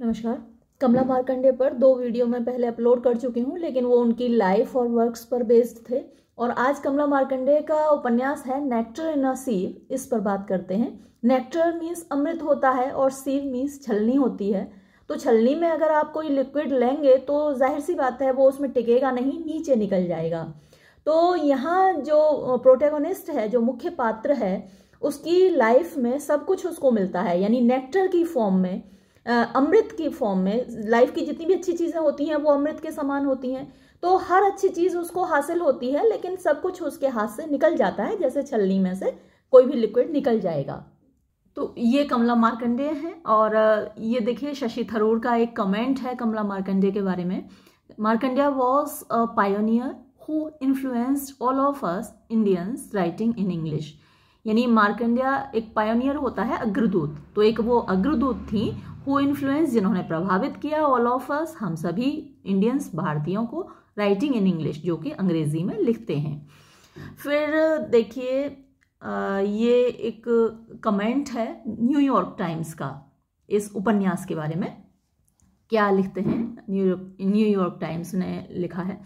नमस्कार। कमला मार्कंडे पर दो वीडियो मैं पहले अपलोड कर चुकी हूँ, लेकिन वो उनकी लाइफ और वर्क्स पर बेस्ड थे। और आज कमला मार्कंडे का उपन्यास है नेक्टर इन अ सीव इस पर बात करते हैं। नेक्टर मीन्स अमृत होता है और सीव मीन्स छलनी होती है। तो छलनी में अगर आप कोई लिक्विड लेंगे तो ज़ाहिर सी बात है वो उसमें टिकेगा नहीं, नीचे निकल जाएगा। तो यहाँ जो प्रोटेगोनिस्ट है, जो मुख्य पात्र है, उसकी लाइफ में सब कुछ उसको मिलता है। यानी नेक्टर की फॉर्म में अमृत की फॉर्म में लाइफ की जितनी भी अच्छी चीज़ें होती हैं, वो अमृत के समान होती हैं। तो हर अच्छी चीज़ उसको हासिल होती है, लेकिन सब कुछ उसके हाथ से निकल जाता है, जैसे छलनी में से कोई भी लिक्विड निकल जाएगा। तो ये कमला मार्कंडेय है, और ये देखिए शशि थरूर का एक कमेंट है कमला मार्कंडेय के बारे में। Markandaya was a pioneer who influenced all of us Indians writing in English यानी मार्कंडेय एक पायोनियर होता है अग्रदूत। तो एक वो अग्रदूत थी हु इन्फ्लुएंस जिन्होंने प्रभावित किया ऑल ऑफ़ अस हम सभी इंडियंस भारतीयों को राइटिंग इन इंग्लिश जो कि अंग्रेज़ी में लिखते हैं। फिर, देखिए ये एक कमेंट है न्यूयॉर्क टाइम्स का, इस उपन्यास के बारे में। क्या लिखते हैं? न्यूयॉर्क न्यूयॉर्क टाइम्स ने लिखा है।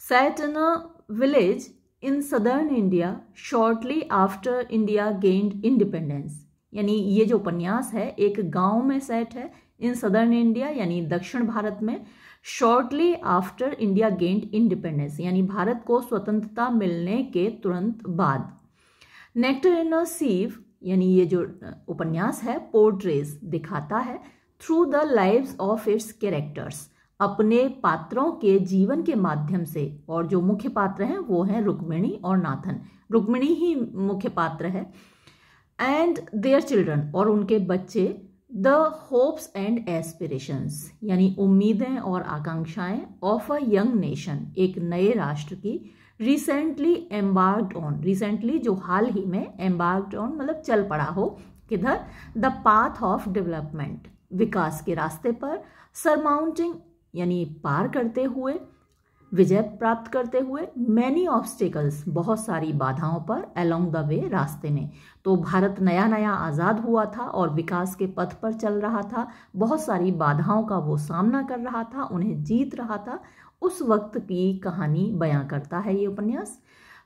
Set in a village in southern India shortly after India gained independence यानी ये जो उपन्यास है, एक गाँव में सेट है इन सदर्न इंडिया यानी दक्षिण भारत में shortly after India gained independence यानी भारत को स्वतंत्रता मिलने के तुरंत बाद। नेक्टर इन सीव यानी ये जो उपन्यास है पोर्ट्रेज दिखाता है through the lives of its characters अपने पात्रों के जीवन के माध्यम से। और जो मुख्य पात्र हैं, वो हैं रुक्मिणी और नाथन। रुक्मिणी ही मुख्य पात्र है। एंड देयर चिल्ड्रन और उनके बच्चे द होप्स एंड एस्पिरेशंस यानी उम्मीदें और आकांक्षाएँ ऑफ़ अ यंग नेशन एक नए राष्ट्र की रिसेंटली एम्बार्क्ड ऑन रिसेंटली जो हाल ही में एम्बार्क्ड ऑन मतलब चल पड़ा हो, किधर? द पाथ ऑफ़ डेवलपमेंट विकास के रास्ते पर सरमाउंटिंग यानी पार करते हुए विजय प्राप्त करते हुए मैनी ऑब्स्टिकल्स बहुत सारी बाधाओं पर अलोंग द वे रास्ते में। तो भारत नया नया आज़ाद हुआ था और विकास के पथ पर चल रहा था। बहुत सारी बाधाओं का वो सामना कर रहा था, उन्हें जीत रहा था। उस वक्त की कहानी बयां करता है ये उपन्यास।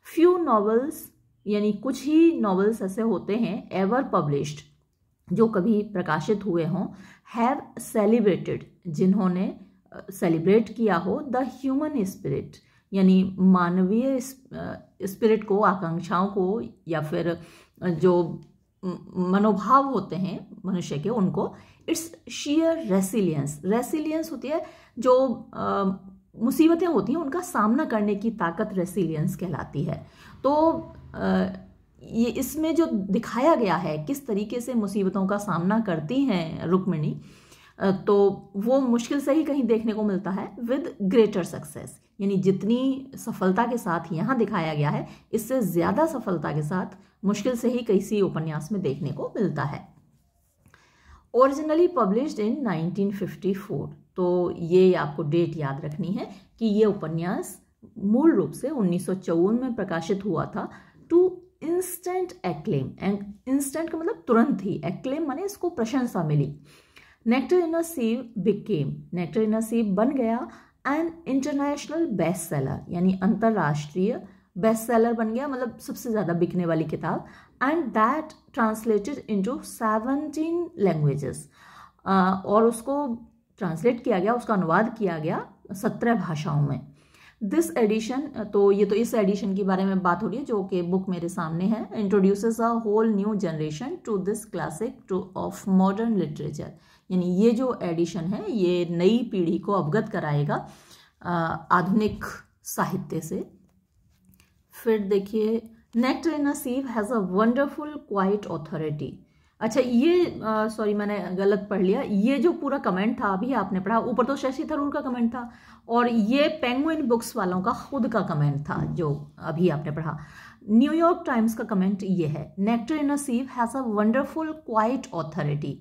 फ्यू नॉवेल्स यानी कुछ ही नॉवेल्स ऐसे होते हैं एवर पब्लिश्ड जो कभी प्रकाशित हुए हों हैव सेलिब्रेटेड जिन्होंने सेलिब्रेट किया हो द ह्यूमन स्पिरिट यानी मानवीय स्पिरिट को आकांक्षाओं को या फिर जो मनोभाव होते हैं मनुष्य के उनको इट्स शेयर रेसिलियंस। रेसिलियंस होती है जो मुसीबतें होती हैं उनका सामना करने की ताकत रेसिलियंस कहलाती है। तो आ, ये इसमें जो दिखाया गया है किस तरीके से मुसीबतों का सामना करती हैं रुक्मिणी तो वो मुश्किल से ही कहीं देखने को मिलता है विद ग्रेटर सक्सेस यानी जितनी सफलता के साथ यहाँ दिखाया गया है, इससे ज़्यादा सफलता के साथ मुश्किल से ही किसी उपन्यास में देखने को मिलता है। ओरिजिनली पब्लिश्ड इन 1954 तो ये आपको डेट याद रखनी है कि ये उपन्यास मूल रूप से उन्नीस सौ चौवन में प्रकाशित हुआ था to instant acclaim and instant का मतलब तुरंत ही. एक्लेम माने इसको प्रशंसा मिली। Nectar in sieve became nectar in sieve बन गया एन इंटरनेशनल बेस्ट सेलर यानी अंतर्राष्ट्रीय बेस्ट सेलर बन गया मतलब सबसे ज़्यादा बिकने वाली किताब and that translated into seventeen languages और उसको ट्रांसलेट किया गया, उसका अनुवाद किया गया सत्रह भाषाओं में। दिस एडिशन तो ये तो इस एडिशन के बारे में बात हो रही है, जो कि बुक मेरे सामने है introduces a whole new generation to this classic to of modern literature यानी ये जो एडिशन है, ये नई पीढ़ी को अवगत कराएगा आधुनिक साहित्य से। फिर देखिए नेक्ट इन नसीब has a wonderful quiet authority अच्छा ये सॉरी मैंने गलत पढ़ लिया। ये जो पूरा कमेंट था, अभी आपने पढ़ा, ऊपर तो शशि थरूर का कमेंट था, और ये पेंगुइन बुक्स वालों का खुद का कमेंट था, जो अभी आपने पढ़ा। न्यूयॉर्क टाइम्स का कमेंट ये है नेक्टर इन नसीब has a wonderful quiet authority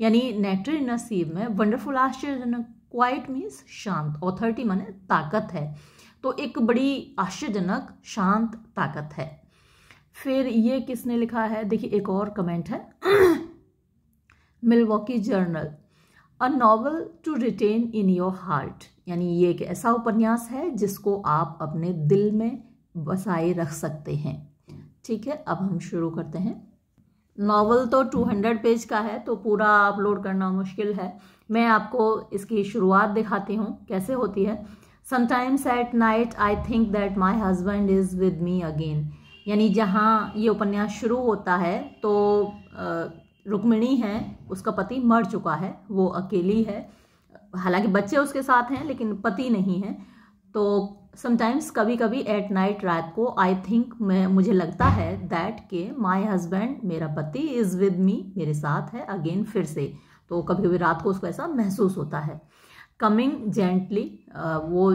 यानी नेक्टर नसीब में वंडरफुल आश्चर्यजनक क्वाइट मीन्स शांत ऑथोरिटी माने ताकत है। तो एक बड़ी आश्चर्यजनक शांत ताकत है। फिर ये किसने लिखा है? देखिए, एक और कमेंट है। Milwaukee Journal a novel to retain in your heart यानी ये एक ऐसा उपन्यास है जिसको आप अपने दिल में बसाए रख सकते हैं। ठीक है, अब हम शुरू करते हैं। नॉवल तो 200 पेज का है तो पूरा अपलोड करना मुश्किल है। मैं आपको इसकी शुरुआत दिखाती हूँ, कैसे होती है। Sometimes at night I think that my husband is with me again यानी जहाँ ये उपन्यास शुरू होता है तो रुक्मिणी है, उसका पति मर चुका है, वो अकेली है। हालाँकि बच्चे उसके साथ हैं, लेकिन पति नहीं है। तो समटाइम्स कभी कभी एट नाइट रात को आई थिंक मैं, मुझे लगता है दैट के माई हस्बैंड मेरा पति इज़ विद मी मेरे साथ है अगेन फिर से। तो कभी कभी रात को उसको ऐसा महसूस होता है। कमिंग जेंटली वो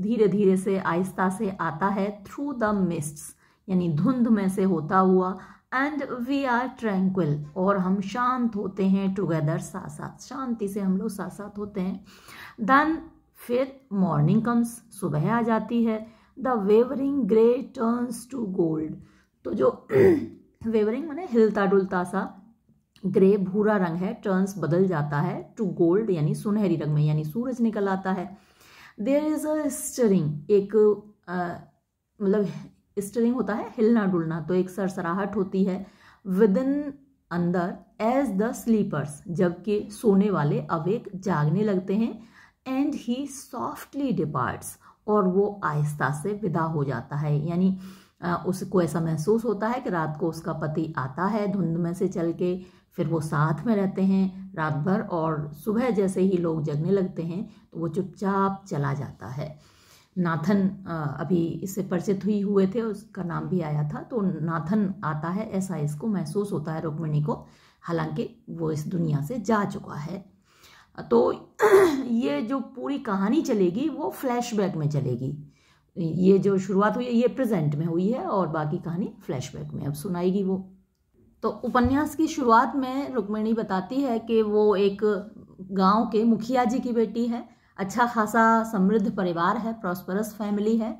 धीरे धीरे से, आहिस्ता से आता है थ्रू द मिस्ट्स यानी धुंध में से होता हुआ। एंड वी आर ट्रैंक्विल और हम शांत होते हैं टुगेदर साथ साथ शांति से हम लोग साथ साथ होते हैं। देन फिर मॉर्निंग कम्स सुबह आ जाती है। The wavering grey turns to gold तो जो वेवरिंग मैंने हिलता डुलता सा ग्रे भूरा रंग है टर्न्स बदल जाता है टू गोल्ड यानी सुनहरी रंग में, यानी सूरज निकल आता है। देर इज़ अ स्टरिंग एक मतलब स्टरिंग होता है हिलना डुलना तो एक सरसराहट होती है विद इन अंदर एज द स्लीपर्स जबकि सोने वाले अवेक जागने लगते हैं। एंड ही सॉफ्टली डिपार्ट्स और वो आहिस्ता से विदा हो जाता है। यानी उसको ऐसा महसूस होता है कि रात को उसका पति आता है धुंध में से चल के, फिर वो साथ में रहते हैं रात भर और सुबह जैसे ही लोग जगने लगते हैं तो वो चुपचाप चला जाता है। नाथन अभी इससे परिचित हुई हुए थे, उसका नाम भी आया था तो नाथन आता है ऐसा इसको महसूस होता है रुक्मिणी को। हालाँकि वो इस दुनिया से जा चुका है। तो ये जो पूरी कहानी चलेगी, वो फ्लैशबैक में चलेगी। ये जो शुरुआत हुई है ये प्रेजेंट में हुई है और बाकी कहानी फ्लैशबैक में। अब सुनाएगी वो। तो उपन्यास की शुरुआत में रुक्मिणी बताती है कि वो एक गाँव के मुखिया जी की बेटी है। अच्छा खासा समृद्ध परिवार है प्रॉस्परस फैमिली है।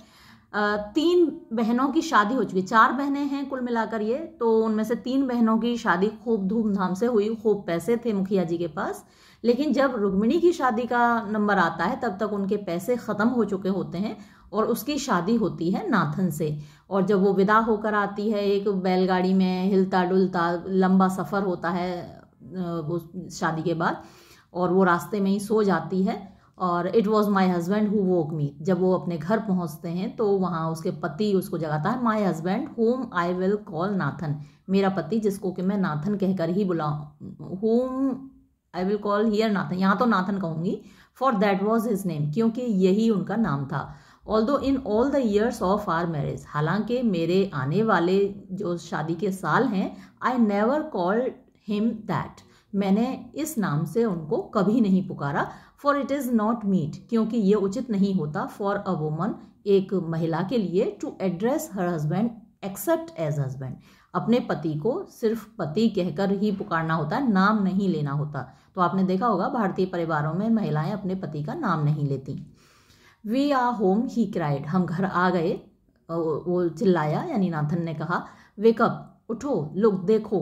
तीन बहनों की शादी हो चुकी चार बहनें हैं कुल मिलाकर ये तो उनमें से तीन बहनों की शादी खूब धूमधाम से हुई, खूब पैसे थे मुखिया जी के पास। लेकिन जब रुक्मिणी की शादी का नंबर आता है, तब तक उनके पैसे ख़त्म हो चुके होते हैं और उसकी शादी होती है नाथन से। और जब वो विदा होकर आती है, एक बैलगाड़ी में हिलता डुलता लंबा सफ़र होता है शादी के बाद, और वो रास्ते में ही सो जाती है और it was my husband who woke me जब वो अपने घर पहुँचते हैं तो वहाँ उसके पति उसको जगाता है my husband whom I will call Nathan मेरा पति जिसको कि मैं नाथन कहकर ही बुलाऊँ whom I will call here Nathan यहाँ तो नाथन कहूँगी. For that was his name क्योंकि यही उनका नाम था. Although in all the years of our marriage हालाँकि मेरे आने वाले जो शादी के साल हैं I never called him that मैंने इस नाम से उनको कभी नहीं पुकारा. For it is not meet क्योंकि ये उचित नहीं होता फॉर अ वुमन एक महिला के लिए to address her husband except as husband अपने पति को सिर्फ़ पति कहकर ही पुकारना होता है नाम नहीं लेना होता। तो आपने देखा होगा, भारतीय परिवारों में महिलाएँ अपने पति का नाम नहीं लेती। We are home he cried हम घर आ गए वो चिल्लाया, यानी नाथन ने कहा वेकअप उठो लुक देखो।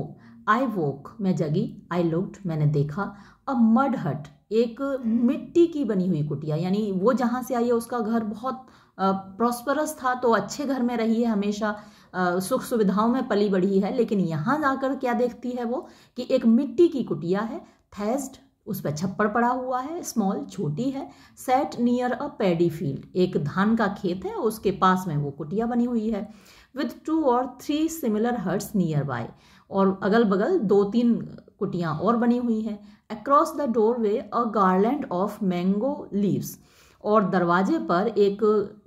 आई वोक मैं जगी आई लुक्ड मैंने देखा। अ, मड हट, एक मिट्टी की बनी हुई कुटिया, यानी वो जहाँ से आई है, उसका घर बहुत प्रॉस्परस था तो अच्छे घर में रही है हमेशा। सुख सुविधाओं में पली बढ़ी है, लेकिन यहाँ जाकर क्या देखती है वो कि एक मिट्टी की कुटिया है, थेस्ड, उस पर छप्पड़ पड़ा हुआ है स्मॉल छोटी है set near a paddy field एक धान का खेत है, उसके पास में वो कुटिया बनी हुई है with two or three similar huts nearby और अगल बगल दो तीन कुटियाँ और बनी हुई हैं। Across the doorway a garland of mango leaves और दरवाजे पर एक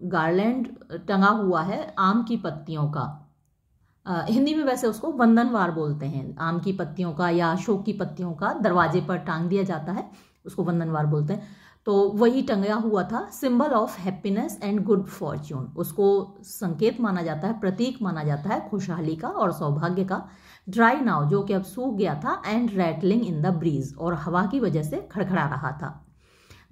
गार्लैंड टंगा हुआ है आम की पत्तियों का। आ, हिंदी में वैसे उसको वंदनवार बोलते हैं। आम की पत्तियों का या अशोक की पत्तियों का दरवाजे पर टांग दिया जाता है उसको वंदनवार बोलते हैं। तो वही टंगा हुआ था symbol of happiness and good fortune उसको संकेत माना जाता है प्रतीक माना जाता है खुशहाली का और सौभाग्य का। ड्राई नाव जो कि अब सूख गया था and rattling in the breeze और हवा की वजह से खड़खड़ा रहा था।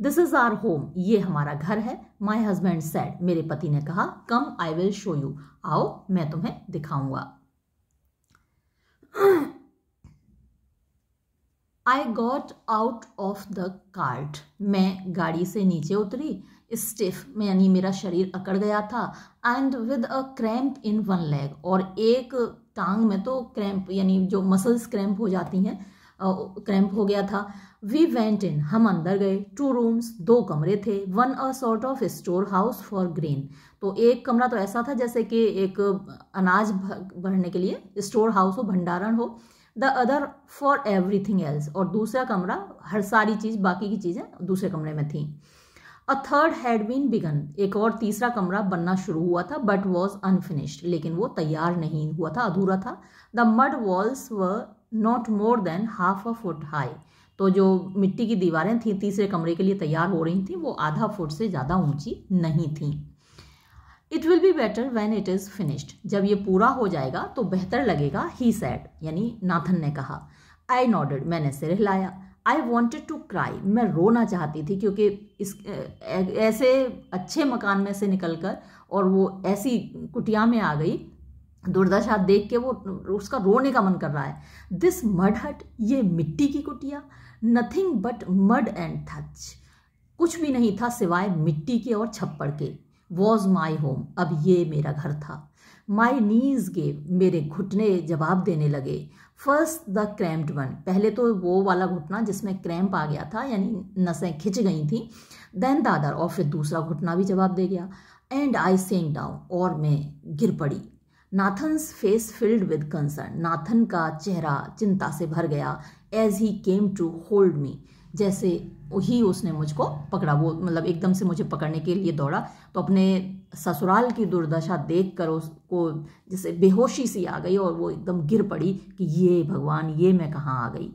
दिस इज़ आर होम ये हमारा घर है। माई हजबेंड सैड मेरे पति ने कहा come I will show you आओ, मैं तुम्हें दिखाऊँगा. I got out of the cart मैं गाड़ी से नीचे उतरी। स्टिफ में यानी मेरा शरीर अकड़ गया था। And with a cramp in one leg और एक टांग में तो क्रैम्प, यानी जो मसल्स क्रैम्प हो जाती हैं क्रैम्प हो गया था। वी वेंट इन हम अंदर गए। टू रूम्स दो कमरे थे। One a sort of store house for grain तो एक कमरा तो ऐसा था जैसे कि एक अनाज भरने के लिए स्टोर हाउस हो, भंडारण हो। The other for everything else और दूसरा कमरा, हर सारी चीज़, बाकी की चीज़ें दूसरे कमरे में थी। A third had been begun एक और तीसरा कमरा बनना शुरू हुआ था बट वॉज़ अनफिनिश्ड लेकिन वो तैयार नहीं हुआ था, अधूरा था। The mud walls were not more than half a foot high तो जो मिट्टी की दीवारें थी, तीसरे कमरे के लिए तैयार हो रही थी, वो आधा फुट से ज़्यादा ऊँची नहीं थी। It will be better when it is finished जब ये पूरा हो जाएगा तो बेहतर लगेगा ही सैड यानी नाथन ने कहा। आई नॉडेड मैंने सिर हिलाया। आई वॉन्टेड टू क्राई मैं रोना चाहती थी क्योंकि इस ऐसे अच्छे मकान में से निकल कर और वो ऐसी कुटिया में आ गई, दुर्दशा देख के वो, उसका रोने का मन कर रहा है। दिस मड हट ये मिट्टी की कुटिया nothing but mud and thatch कुछ भी नहीं था सिवाय मिट्टी के और छप्पड़ के। वॉज़ माई होम अब ये मेरा घर था। माई नीज गेव मेरे घुटने जवाब देने लगे। फ़र्स्ट द क्रैम्प्ड वन पहले तो वो वाला घुटना जिसमें क्रैम्प आ गया था, यानी नसें खिंच गई थी। देन दादर और फिर दूसरा घुटना भी जवाब दे गया। एंड आई सेंग डाउन और मैं गिर पड़ी। Nathan's face filled with concern Nathan का चेहरा चिंता से भर गया। As he came to hold me जैसे ही उसने मुझको पकड़ा, वो मतलब एकदम से मुझे पकड़ने के लिए दौड़ा तो अपने ससुराल की दुर्दशा देख कर उसको जैसे बेहोशी सी आ गई और वो एकदम गिर पड़ी कि ये भगवान, ये मैं कहाँ आ गई।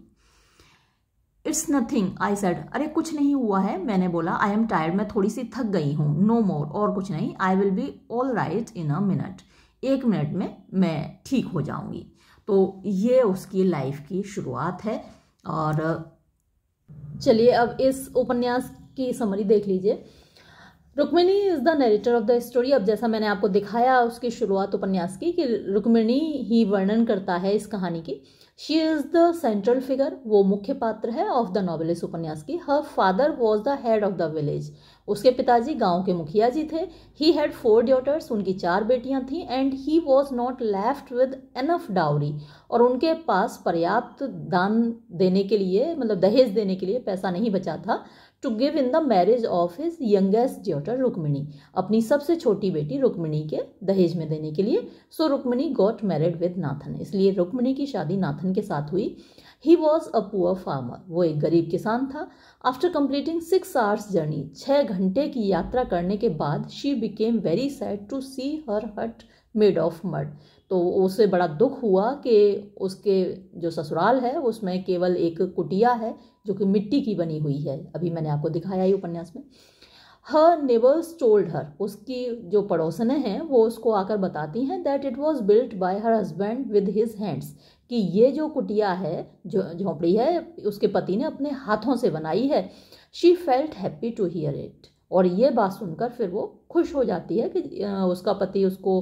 इट्स नथिंग आई सेड अरे, कुछ नहीं हुआ है। मैंने बोला आई एम टायर्ड मैं थोड़ी सी थक गई हूँ। नो मोर और कुछ नहीं. I will be all right in a minute एक मिनट में मैं ठीक हो जाऊँगी। तो ये उसकी लाइफ की शुरुआत है। और चलिए अब इस उपन्यास की समरी देख लीजिए। Rukmini is the narrator of the story अब जैसा मैंने आपको दिखाया उसकी शुरुआत उपन्यास की कि रुक्मिणी ही वर्णन करता है इस कहानी की। She is the central figure वो मुख्य पात्र है ऑफ़ द नॉवल इस उपन्यास की। Her father was the head of the village उसके पिताजी गाँव के मुखिया जी थे। ही हैड फोर डॉटर्स उनकी चार बेटियाँ थीं and he was not left with enough dowry और उनके पास पर्याप्त दान देने के लिए मतलब दहेज देने के लिए पैसा नहीं बचा था। To give in the marriage of his youngest daughter Rukmini अपनी सबसे छोटी बेटी रुक्मिणी के दहेज में देने के लिए so Rukmini got married with Nathan इसलिए रुक्मिणी की शादी नाथन के साथ हुई। He was a poor farmer वो एक गरीब किसान था। After completing six hours journey छः घंटे की यात्रा करने के बाद she became very sad to see her hut made of mud तो उसे बड़ा दुख हुआ कि उसके जो ससुराल है, उसमें केवल एक कुटिया है जो कि मिट्टी की बनी हुई है, अभी मैंने आपको दिखाया ही उपन्यास में। हर नेबर्स टोल्ड हर उसकी जो पड़ोसने हैं, वो उसको आकर बताती हैं that it was built by her husband with his hands कि ये जो कुटिया है, जो झोंपड़ी है, उसके पति ने अपने हाथों से बनाई है। She felt happy to hear it और ये बात सुनकर फिर वो खुश हो जाती है कि उसका पति उसको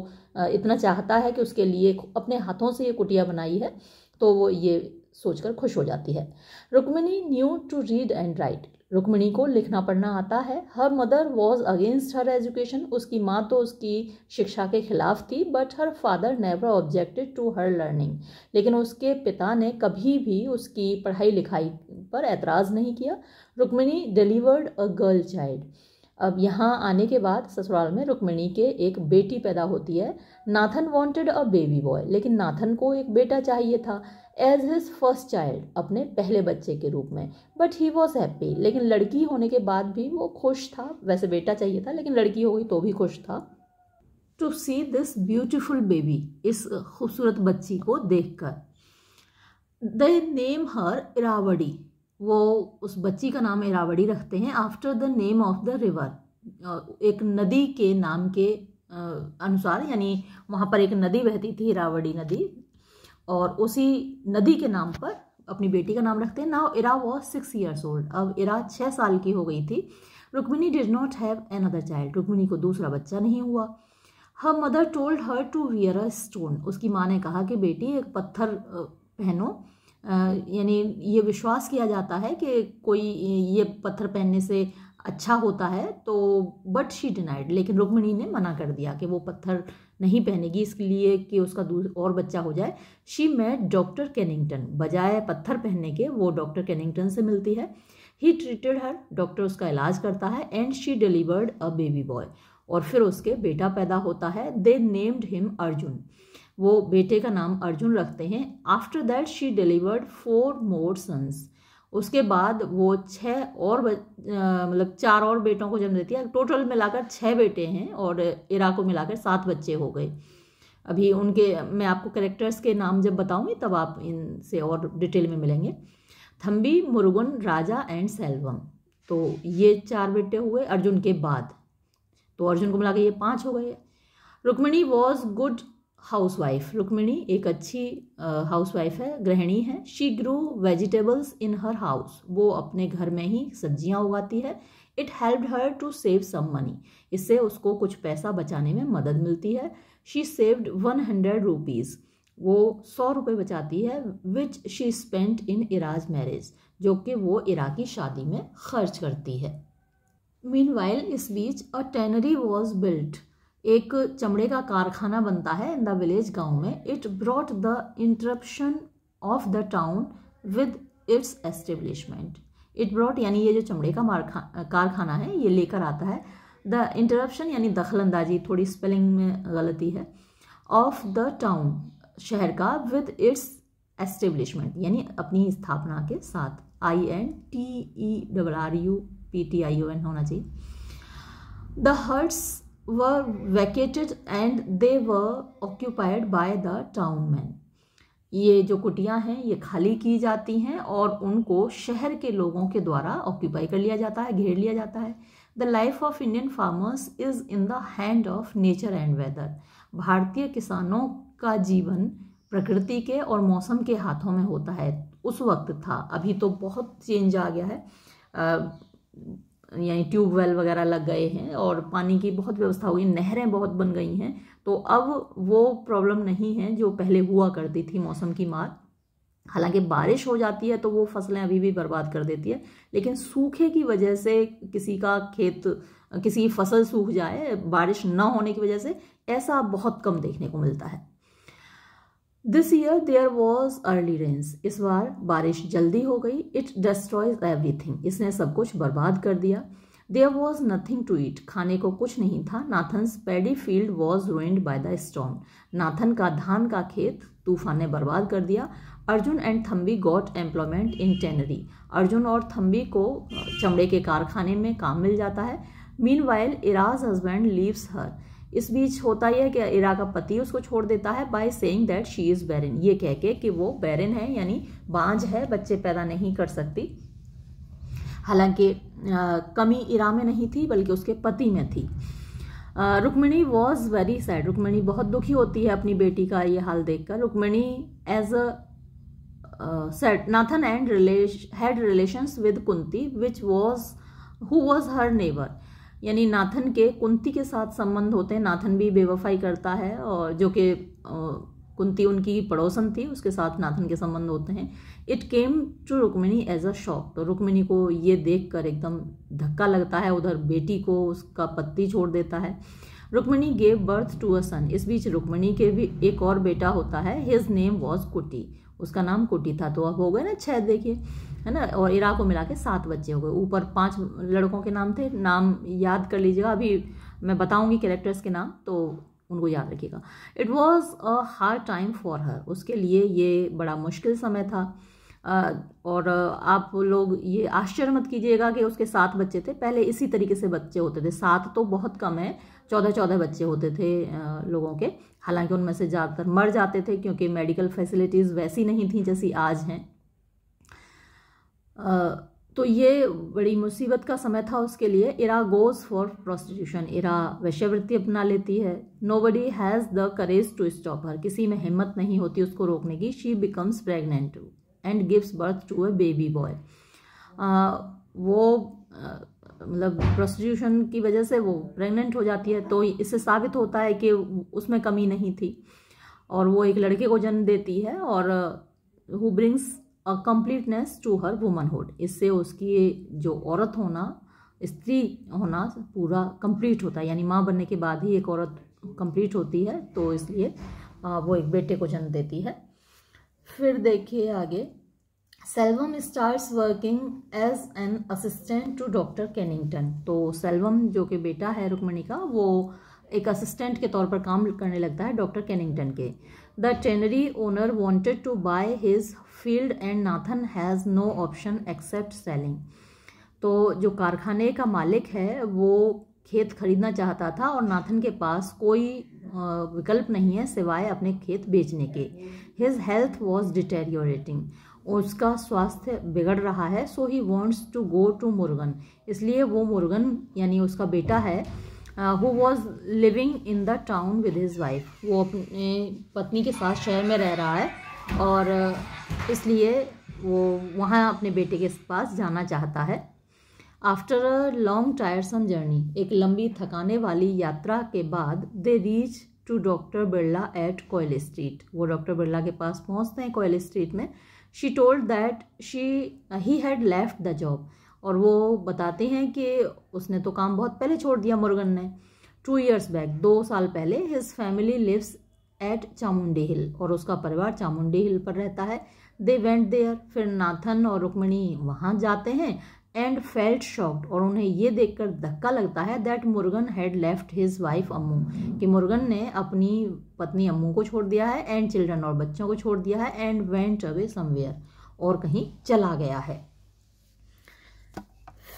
इतना चाहता है कि उसके लिए अपने हाथों से ये कुटिया बनाई है। तो वो ये सोचकर खुश हो जाती है। Rukmini knew to read and write. Rukmini को लिखना पढ़ना आता है। Her mother was against her education. उसकी माँ तो उसकी शिक्षा के खिलाफ थी but her father never objected to her learning लेकिन उसके पिता ने कभी भी उसकी पढ़ाई लिखाई पर एतराज़ नहीं किया। Rukmini delivered a girl child अब यहाँ आने के बाद ससुराल में रुक्मिणी के एक बेटी पैदा होती है। Nathan wanted a baby boy लेकिन नाथन को एक बेटा चाहिए था। एज हिज फ़र्स्ट चाइल्ड अपने पहले बच्चे के रूप में। बट ही वॉज़ हैप्पी लेकिन लड़की होने के बाद भी वो खुश था। वैसे बेटा चाहिए था, लेकिन लड़की हो गई तो भी खुश था। To see this beautiful baby इस खूबसूरत बच्ची को देख कर द नेम हर इरावड़ी वो उस बच्ची का नाम इरावड़ी रखते हैं after the name of the river एक नदी के नाम के अनुसार, यानी वहाँ पर एक नदी बहती थी इरावड़ी नदी। और उसी नदी के नाम पर अपनी बेटी का नाम रखते हैं। Now Ira was six years old अब इरा छः साल की हो गई थी। Rukmini did not have another child Rukmini को दूसरा बच्चा नहीं हुआ। Her mother told her to wear a stone उसकी माँ ने कहा कि बेटी, एक पत्थर पहनो। यानी ये विश्वास किया जाता है कि कोई ये पत्थर पहनने से अच्छा होता है तो बट शी डिनाइड लेकिन रुक्मिणी ने मना कर दिया कि वो पत्थर नहीं पहनेगी, इसके लिए कि उसका और बच्चा हो जाए। शी मेट डॉक्टर कैनिंगटन बजाय पत्थर पहनने के, वो डॉक्टर कैनिंगटन से मिलती है। ही ट्रीटेड हर डॉक्टर उसका इलाज करता है and she delivered a baby boy और फिर उसके बेटा पैदा होता है। दे नेम्ड हिम अर्जुन वो बेटे का नाम अर्जुन रखते हैं। After that she delivered four more sons उसके बाद वो छः और मतलब चार और बेटों को जन्म देती है। टोटल मिलाकर छः बेटे हैं और इरा को मिलाकर सात बच्चे हो गए। अभी उनके, मैं आपको करेक्टर्स के नाम जब बताऊँगी, तब आप इनसे और डिटेल में मिलेंगे। थम्बी मुरुगन, राजा एंड सेल्वम। तो ये चार बेटे हुए अर्जुन के बाद। तो अर्जुन को मिला के ये पाँच हो गए। Rukmini was good house wife Rukmini एक अच्छी हाउस वाइफ है, गृहिणी है। She grow vegetables in her house वो अपने घर में ही सब्ज़ियाँ उगाती है। It help her to save some money इससे उसको कुछ पैसा बचाने में मदद मिलती है। She saved one hundred rupees वो सौ रुपये बचाती है which she spent in Ira's marriage जो कि वो इरा की शादी में खर्च करती है। मीन इस बीच अ टेनरी वॉज़ बिल्ट एक चमड़े का कारखाना बनता है इन द विलेज गाँव में। It brought the interruption of the town with its establishment it brought यानी ये जो चमड़े का कारखाना है, ये लेकर आता है। द इंटरप्शन यानी दखल अंदाजी थोड़ी स्पेलिंग में गलती है। ऑफ़ द टाउन शहर का विद इट्स एस्टेब्लिशमेंट यानी अपनी स्थापना के साथ। I N T E double R U P T I O N होना चाहिए। The huts were vacated and they were occupied by the town men. ये जो कुटियाँ हैं, ये खाली की जाती हैं और उनको शहर के लोगों के द्वारा ऑक्यूपाई कर लिया जाता है, घेर लिया जाता है। The life of Indian farmers is in the hand of nature and weather भारतीय किसानों का जीवन प्रकृति के और मौसम के हाथों में होता है। उस वक्त था। अभी तो बहुत चेंज आ गया है। यानी ट्यूबवेल वगैरह लग गए हैं और पानी की बहुत व्यवस्था हो गई, नहरें बहुत बन गई हैं तो अब वो प्रॉब्लम नहीं है जो पहले हुआ करती थी मौसम की मार। हालाँकि बारिश हो जाती है तो वो फ़सलें अभी भी बर्बाद कर देती है, लेकिन सूखे की वजह से किसी का खेत, किसी की फ़सल सूख जाए, बारिश न होने की वजह से ऐसा बहुत कम देखने को मिलता है। This year there was early rains इस बार बारिश जल्दी हो गई। इट डिस्ट्रॉयज एवरीथिंग इसने सब कुछ बर्बाद कर दिया। There was nothing to eat खाने को कुछ नहीं था। Nathan's paddy field was ruined by the storm Nathan का धान का खेत तूफ़ान ने बर्बाद कर दिया। Arjun and Thambi got employment in tannery Arjun और थम्बी को चमड़े के कारखाने में काम मिल जाता है। Meanwhile Ira's husband leaves her इस बीच होता ही है कि इरा का पति उसको छोड़ देता है by saying that she is barren ये कह के कि वो बैरन है, यानी बांझ है, बच्चे पैदा नहीं कर सकती। हालाँकि कमी इरा में नहीं थी, बल्कि उसके पति में थी। Rukmini was very sad Rukmini बहुत दुखी होती है अपनी बेटी का ये हाल देखकर। Rukmini as a set Nathan and relation had relations with Kunthi which was who was her neighbour यानी नाथन के कुंती के साथ संबंध होते हैं। नाथन भी बेवफाई करता है और जो कि कुंती उनकी पड़ोसन थी, उसके साथ नाथन के संबंध होते हैं। It came to Rukmini as a shock तो रुक्मिणी को ये देख कर एकदम धक्का लगता है, उधर बेटी को उसका पत्ती छोड़ देता है। Rukmini gave birth to a son इस बीच रुक्मिणी के भी एक और बेटा होता है। हिज नेम वॉज़ कुटी उसका नाम कुटी था तो अब हो गए ना छह देखिए। है ना? और इरा को मिला के सात बच्चे हो गए। ऊपर पाँच लड़कों के नाम थे। नाम याद कर लीजिएगा। अभी मैं बताऊँगी कैरेक्टर्स के नाम तो उनको याद रखिएगा। It was a hard time for her उसके लिए ये बड़ा मुश्किल समय था। और आप लोग ये आश्चर्य मत कीजिएगा कि उसके सात बच्चे थे। पहले इसी तरीके से बच्चे होते थे। सात तो बहुत कम है। चौदह चौदह बच्चे होते थे लोगों के। हालाँकि उनमें से ज़्यादातर मर जाते थे, क्योंकि मेडिकल फैसिलिटीज़ वैसी नहीं थी जैसी आज हैं। तो ये बड़ी मुसीबत का समय था उसके लिए। Ira goes for prostitution. Ira वैश्यवृत्ति अपना लेती है। Nobody has the courage to stop her किसी में हिम्मत नहीं होती उसको रोकने की। She becomes pregnant and gives birth to a baby boy वो मतलब प्रोस्टिट्यूशन की वजह से वो प्रेग्नेंट हो जाती है। तो इससे साबित होता है कि उसमें कमी नहीं थी। और वो एक लड़के को जन्म देती है और who brings completeness to her womanhood इससे उसकी जो औरत होना स्त्री होना पूरा कंप्लीट होता है। यानी माँ बनने के बाद ही एक औरत कंप्लीट होती है तो इसलिए वो एक बेटे को जन्म देती है। फिर देखिए आगे। Selvam starts working as an assistant to doctor Kennington तो सेल्वम जो कि बेटा है रुक्मणी का, वो एक असिस्टेंट के तौर पर काम करने लगता है डॉक्टर कैनिंगटन के। The tannery owner wanted to buy his field and Nathan has no option except selling तो जो कारखाने का मालिक है, वो खेत खरीदना चाहता था और नाथन के पास कोई विकल्प नहीं है सिवाय अपने खेत बेचने के। हिज हेल्थ वॉज़ डिटेरियोरेटिंग उसका स्वास्थ्य बिगड़ रहा है so he wants to go to Murugan इसलिए वो मुर्गन यानी उसका बेटा है who was living in the town with his wife वो अपने पत्नी के साथ शहर में रह रहा है और इसलिए वो वहाँ अपने बेटे के पास जाना चाहता है। After a long tiresome journey एक लंबी थकाने वाली यात्रा के बाद they reach to doctor Birla at Koil street वो डॉक्टर बिरला के पास पहुँचते हैं कोयल स्ट्रीट में। She told that she he had left the job और वो बताते हैं कि उसने तो काम बहुत पहले छोड़ दिया मुर्गन ने। टू ईयर्स बैक दो साल पहले his family lives at Chamundi hill और उसका परिवार चामुंडी हिल पर रहता है। दे वेंट देयर फिर नाथन और रुक्मणी वहाँ जाते हैं एंड फेल्ट शॉक्ड और उन्हें ये देखकर धक्का लगता है that Murugan had left his wife Ammu, कि मुर्गन ने अपनी पत्नी अम्मू को छोड़ दिया है एंड चिल्ड्रन और बच्चों को छोड़ दिया है एंड वेंट अवे समवेयर और कहीं चला गया है।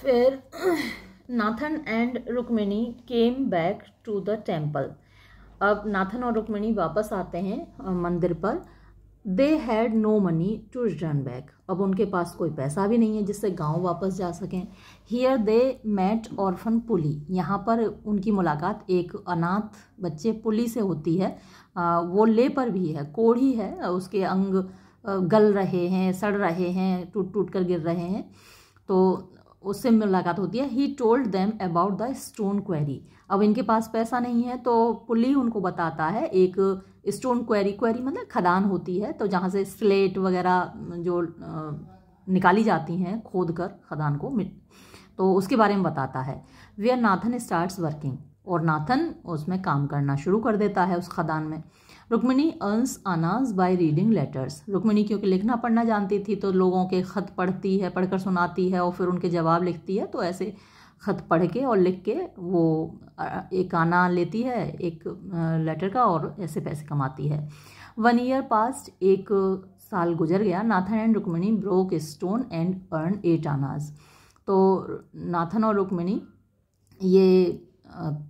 फिर Nathan and Rukmini came back to the temple अब नाथन और रुक्मिणी वापस आते हैं मंदिर पर। They had no money to return back अब उनके पास कोई पैसा भी नहीं है जिससे गाँव वापस जा सकें। Here they met orphan Puli यहाँ पर उनकी मुलाकात एक अनाथ बच्चे पुली से होती है। वो ले पर भी है, कोढ़ी है। उसके अंग गल रहे हैं, सड़ रहे हैं टूट टूट कर गिर रहे हैं। तो उससे मुलाकात होती है। He told them about the stone quarry अब इनके पास पैसा नहीं है तो पुली उनको बताता है, एक स्टोन क्वेरी क्वेरी मतलब खदान होती है तो जहाँ से स्लेट वगैरह जो निकाली जाती हैं खोद कर खदान को तो उसके बारे में बताता है। वेयर नाथन स्टार्ट वर्किंग और नाथन उसमें काम करना शुरू कर देता है उस खदान में। रुक्मिणी अर्न्स अनाज बाय रीडिंग लेटर्स रुक्मिणी क्योंकि लिखना पढ़ना जानती थी तो लोगों के ख़त पढ़ती है, पढ़कर सुनाती है, और फिर उनके जवाब लिखती है तो ऐसे ख़त पढ़ के और लिख के वो एक आना लेती है, एक लेटर का और ऐसे पैसे कमाती है। वन ईयर पास्ट एक साल गुजर गया। Nathan and Rukmini broke stone and earn eight annas तो नाथन और रुक्मिणी ये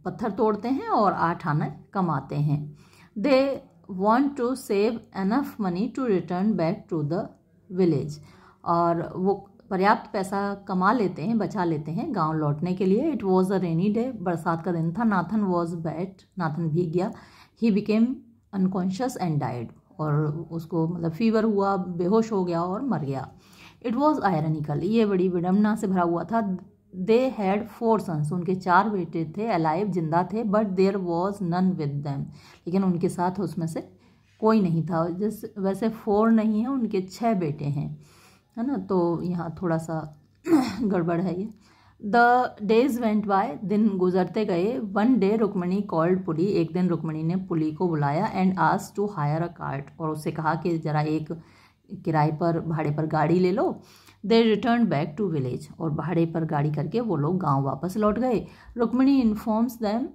पत्थर तोड़ते हैं और आठ आना कमाते हैं। They want to save enough money to return back to the village और वो पर्याप्त पैसा कमा लेते हैं, बचा लेते हैं गाँव लौटने के लिए। It was a rainy day बरसात का दिन था। नाथन वॉज़ बैट नाथन भीग गया। He became unconscious and died और उसको मतलब फीवर हुआ, बेहोश हो गया और मर गया। इट वॉज़ आयरनिकल ये बड़ी विडम्बना से भरा हुआ था। दे हैड फोर सन्स उनके चार बेटे थे अलाइव ज़िंदा थे but there was none with them लेकिन उनके साथ उसमें से कोई नहीं था। जिस, वैसे फोर नहीं है, उनके छः बेटे हैं। है ना? तो यहाँ थोड़ा सा गड़बड़ है ये। द डेज़ वेंट बाय दिन गुजरते गए। One day Rukmani called Puli एक दिन रुक्मणी ने पुली को बुलाया एंड आस टू हायर अ कार्ट और उससे कहा कि ज़रा एक किराए पर, भाड़े पर गाड़ी ले लो। They return back to village और भाड़े पर गाड़ी करके वो लोग गाँव वापस लौट गए। Rukmini informs them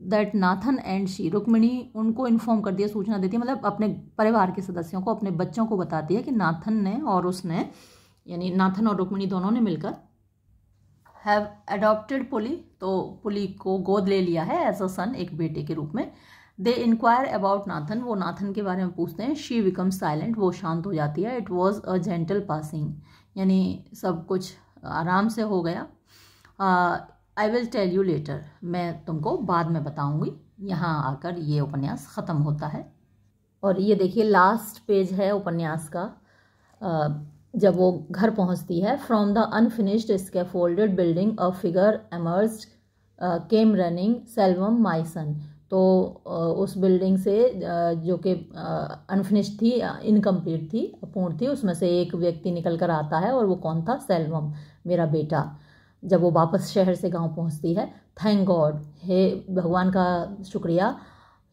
that Nathan and she Rukmini उनको इन्फॉर्म कर दिया, सूचना देती है मतलब अपने परिवार के सदस्यों को, अपने बच्चों को बताती है कि नाथन ने और उसने, यानी नाथन और रुक्मिणी दोनों ने मिलकर हैव अडॉप्टेड पुली तो पुली को गोद ले लिया है एज अ सन एक बेटे के रूप में। दे इंक्वायर अबाउट नाथन वो नाथन के बारे में पूछते हैं। शी बिकम साइलेंट वो शांत हो जाती है। It was a gentle passing यानी सब कुछ आराम से हो गया। I will tell you later मैं तुमको बाद में बताऊँगी। यहाँ आकर ये उपन्यास ख़त्म होता है। और ये देखिए लास्ट पेज है उपन्यास का। uh, जब वो घर पहुँचती है from the unfinished scaffolded building a figure emerge came running Selvam my son तो उस बिल्डिंग से जो कि अनफिनिश थी इनकम्प्लीट थी अपूर्ण थी, उसमें से एक व्यक्ति निकल कर आता है और वो कौन था? सेल्वम, मेरा बेटा। जब वो वापस शहर से गाँव पहुँचती है थैंक गॉड हे भगवान का शुक्रिया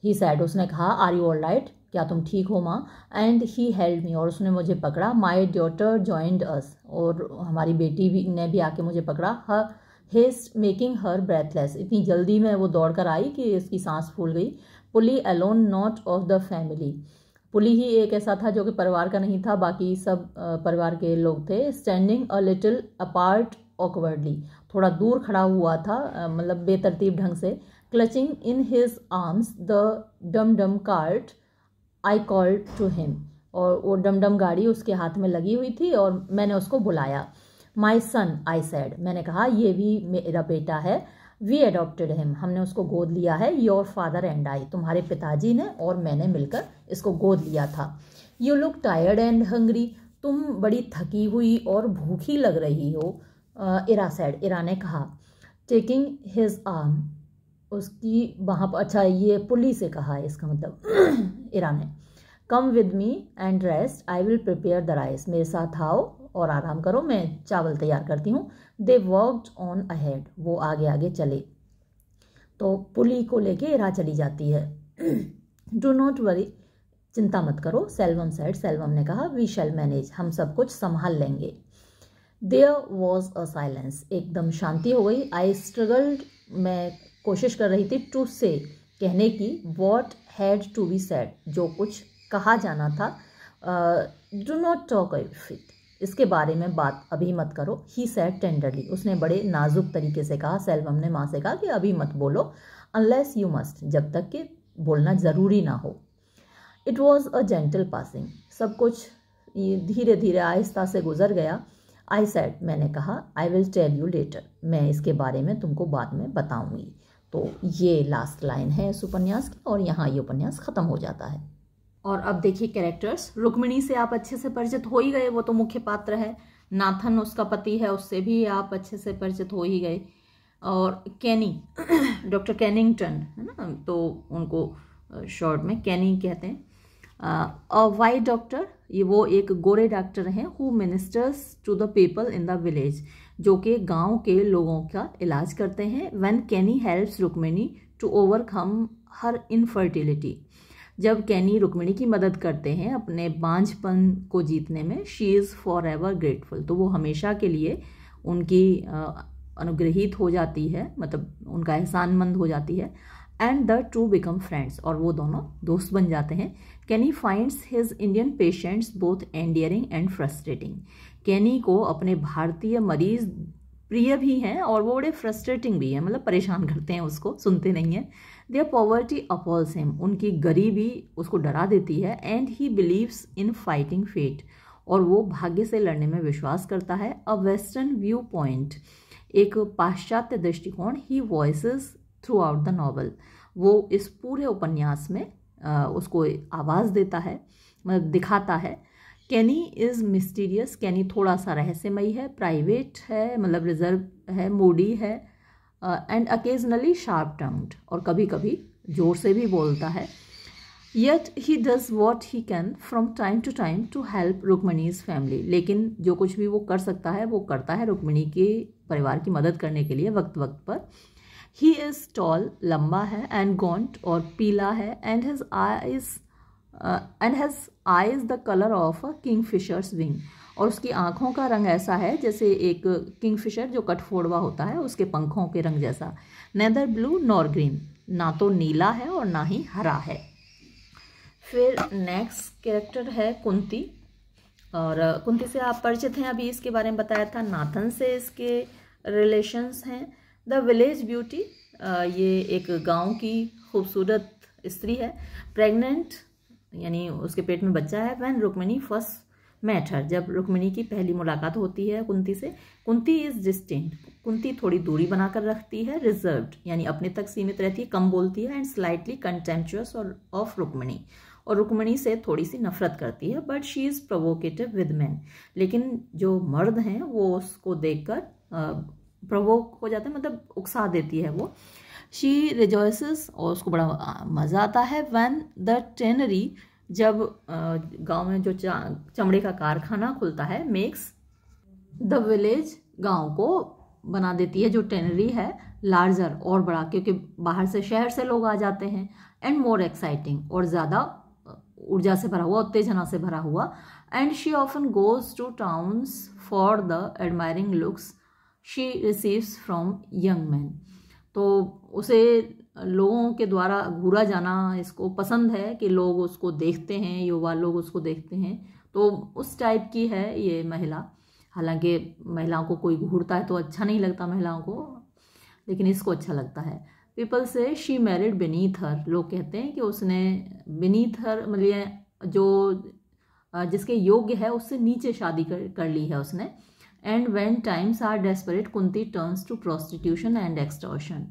ही सैड उसने कहा आर यू ऑल राइट क्या तुम ठीक हो, माँ? एंड ही हेल्ड मी और उसने मुझे पकड़ा माई डॉटर ज्वाइंड अस और हमारी बेटी भी, ने भी आके मुझे पकड़ा her haste making her breathless इतनी जल्दी में वो दौड़ कर आई कि इसकी सांस फूल गई। Puli alone not of the family Puli ही एक ऐसा था जो कि परिवार का नहीं था, बाकी सब परिवार के लोग थे standing a little apart awkwardly थोड़ा दूर खड़ा हुआ था मतलब बेतरतीब ढंग से। Clutching in his arms the dum dum cart I called to him और वो डम डम गाड़ी उसके हाथ में लगी हुई थी और मैंने उसको बुलाया। माई सन आई सैड मैंने कहा, ये भी मेरा बेटा है। वी एडॉप्टेड हिम हमने उसको गोद लिया है। योर फादर एंड आई तुम्हारे पिताजी ने और मैंने मिलकर इसको गोद लिया था। You look tired and hungry तुम बड़ी थकी हुई और भूखी लग रही हो। इरा सैड इरा ने कहा टेकिंग हिज आर्म उसकी वहाँ पर अच्छा ये पुली से कहा है इसका मतलब। इरा ने come with me and rest I will prepare the rice मेरे साथ आओ और आराम करो, मैं चावल तैयार करती हूँ। दे वर्कड ऑन अहेड वो आगे आगे चले। तो पुली को लेके इरा चली जाती है। डू नॉट वरी चिंता मत करो। सेल्वम सेड सेल्वम ने कहा वी शेल मैनेज हम सब कुछ संभाल लेंगे. देयर वॉज़ अ साइलेंस एकदम शांति हो गई। आई स्ट्रगल्ड मैं कोशिश कर रही थी टू से कहने की। What had to be said जो कुछ कहा जाना था। डू नॉट टॉक इट इसके बारे में बात अभी मत करो। ही सेड टेंडरली उसने बड़े नाजुक तरीके से कहा। सेल्वम ने माँ से कहा कि अभी मत बोलो अनलेस यू मस्ट जब तक कि बोलना ज़रूरी ना हो। It was a gentle passing सब कुछ धीरे धीरे आहिस्ता से गुजर गया। आई सेड मैंने कहा I will tell you later मैं इसके बारे में तुमको बाद में बताऊँगी। तो ये लास्ट लाइन है इस उपन्यास की और यहाँ ये उपन्यास ख़त्म हो जाता है। और अब देखिए कैरेक्टर्स रुक्मिणी से आप अच्छे से परिचित हो ही गए, वो तो मुख्य पात्र है। नाथन उसका पति है, उससे भी आप अच्छे से परिचित हो ही गए। और कैनी डॉक्टर कैनिंगटन है ना? तो उनको शॉर्ट में कैनी कहते हैं। अ वाइट डॉक्टर ये वो एक गोरे डॉक्टर हैं who ministers to the people in the village जो कि गाँव के लोगों का इलाज करते हैं। When Kenny helps Rukmini to overcome her infertility जब कैनी रुक्मिणी की मदद करते हैं अपने बांझपन को जीतने में she is forever grateful तो वो हमेशा के लिए उनकी अनुग्रहित हो जाती है मतलब उनका एहसानमंद हो जाती है and the two become friends और वो दोनों दोस्त बन जाते हैं। Kenny finds his Indian patients both endearing and frustrating Kenny को अपने भारतीय मरीज़ प्रिय भी हैं, और वो बड़े फ्रस्ट्रेटिंग भी हैं मतलब परेशान करते हैं उसको, सुनते नहीं हैं। देयर पॉवर्टी अपॉल्स हिम उनकी गरीबी उसको डरा देती है and he believes in fighting fate और वो भाग्य से लड़ने में विश्वास करता है। अ वेस्टर्न व्यू पॉइंट एक पाश्चात्य दृष्टिकोण he voice throughout the novel वो इस पूरे उपन्यास में आ, उसको आवाज़ देता है मतलब दिखाता है। कैनी इज़ मिस्टीरियस कैनी थोड़ा सा रहस्यमयी है प्राइवेट है मतलब रिज़र्व है मूडी है। एंड अकेजनली शार्प टंग्ड और कभी कभी ज़ोर से भी बोलता है। Yet he does what he can from time to time to help Rukmani's family लेकिन जो कुछ भी वो कर सकता है, वो करता है रुक्मणी के परिवार की मदद करने के लिए वक्त वक्त पर। ही इज़ टॉल लंबा है एंड गॉन्ट और पीला है and his eyes and has eyes the colour of kingfisher's wing और उसकी आँखों का रंग ऐसा है, जैसे एक किंग फिशर जो कटफोड़वा होता है, उसके पंखों के रंग जैसा। नैदर ब्लू नॉर ग्रीन ना तो नीला है और ना ही हरा है। फिर नेक्स्ट कैरेक्टर है कुंती। और कुंती से आप परिचित हैं, अभी इसके बारे में बताया था। नाथन से इसके रिलेशंस हैं। द विलेज ब्यूटी ये एक गाँव की खूबसूरत स्त्री है। प्रेग्नेंट यानी उसके पेट में बच्चा है when Rukmini first met her जब रुक्मिणी की पहली मुलाकात होती है कुंती से, कुंती इज़ डिस्टिंक्ट कुंती थोड़ी दूरी बनाकर रखती है रिजर्व्ड यानी अपने तक सीमित रहती है, कम बोलती है एंड स्लाइटली कंटेम्चुअस और ऑफ़ रुक्मिणी। और रुक्मिणी से थोड़ी सी नफरत करती है but she is provocative with man लेकिन जो मर्द हैं, वो उसको देखकर प्रवोक हो जाता है मतलब उकसा देती है वो। शी रिजॉयसेस और उसको बड़ा मज़ा आता है वैन द टेनरी जब गाँव में जो चमड़े का कारखाना खुलता है मेक्स द विलेज गाँव को बना देती है, जो टेनरी है लार्जर और बड़ा, क्योंकि बाहर से शहर से लोग आ जाते हैं एंड मोर एक्साइटिंग और ज़्यादा ऊर्जा से भरा हुआ, उत्तेजना से भरा हुआ and she often goes to towns for the admiring looks she receives from young man तो उसे लोगों के द्वारा घूरा जाना इसको पसंद है कि लोग उसको देखते हैं, युवा लोग उसको देखते हैं। तो उस टाइप की है ये महिला। हालाँकि महिलाओं को कोई घूरता है तो अच्छा नहीं लगता महिलाओं को, लेकिन इसको अच्छा लगता है। पीपल से शी मैरिड बेनीथ हर लोग कहते हैं कि उसने बेनीथ हर मतलब जो, जिसके योग्य है उससे नीचे शादी कर कर ली है उसने। And when times are desperate Kunti turns to prostitution and extortion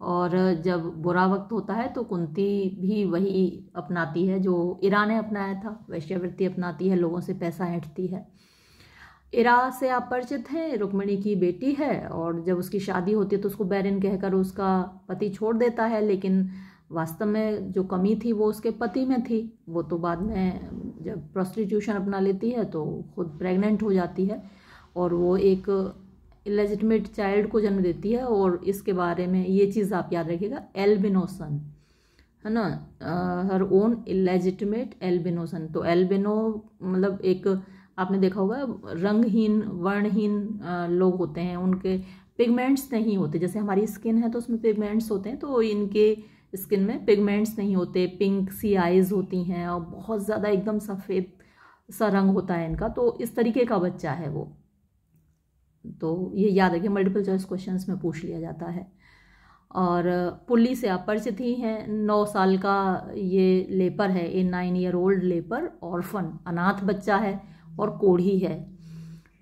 और जब बुरा वक्त होता है तो कुंती भी वही अपनाती है जो इरा ने अपनाया था। वैश्यावृत्ति अपनाती है, लोगों से पैसा ऐंठती है। इरा से आप परिचित हैं, रुक्मिणी की बेटी है, और जब उसकी शादी होती है तो उसको बैरिन कहकर उसका पति छोड़ देता है। लेकिन वास्तव में जो कमी थी, वो उसके पति में थी। वो तो बाद में जब प्रोस्टिट्यूशन अपना लेती है तो खुद प्रेग्नेंट हो जाती है। और वो एक इलेजिटमेट चाइल्ड को जन्म देती है और इसके बारे में ये चीज़ आप याद रखिएगा एल्बिनोसन है ना? हर ओन इलेजिटमेट एल्बिनोसन तो एल्बिनो मतलब एक, आपने देखा होगा, रंगहीन, वर्णहीन लोग होते हैं। उनके पिगमेंट्स नहीं होते। जैसे हमारी स्किन है तो उसमें पिगमेंट्स होते हैं तो इनके स्किन में पिगमेंट्स नहीं होते। पिंक सी आइज़ होती हैं और बहुत ज़्यादा एकदम सफ़ेद सा रंग होता है इनका। तो इस तरीके का बच्चा है वो। तो ये याद रखिए मल्टीपल चॉइस क्वेश्चन में पूछ लिया जाता है। और पुल्ली से आप परिचित ही हैं, नौ साल का ये लेपर है a nine year old leper orphan अनाथ बच्चा है और कोढ़ी है।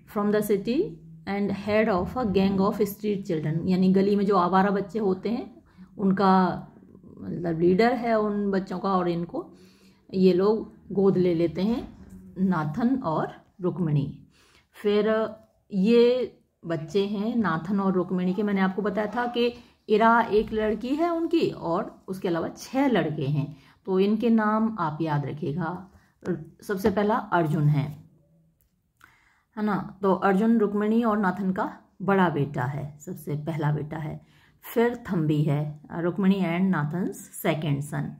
From the city and head of a gang of street children यानी गली में जो आवारा बच्चे होते हैं, उनका मतलब लीडर है उन बच्चों का और इनको ये लोग गोद ले लेते हैं, नाथन और रुक्मिणी। फिर ये बच्चे हैं नाथन और रुक्मिणी के। मैंने आपको बताया था कि इरा एक लड़की है उनकी और उसके अलावा छह लड़के हैं। तो इनके नाम आप याद रखिएगा। सबसे पहला अर्जुन है। है ना? तो अर्जुन, रुक्मिणी और नाथन का बड़ा बेटा है। सबसे पहला बेटा है। फिर थम्बी है। Rukmini and Nathan second son.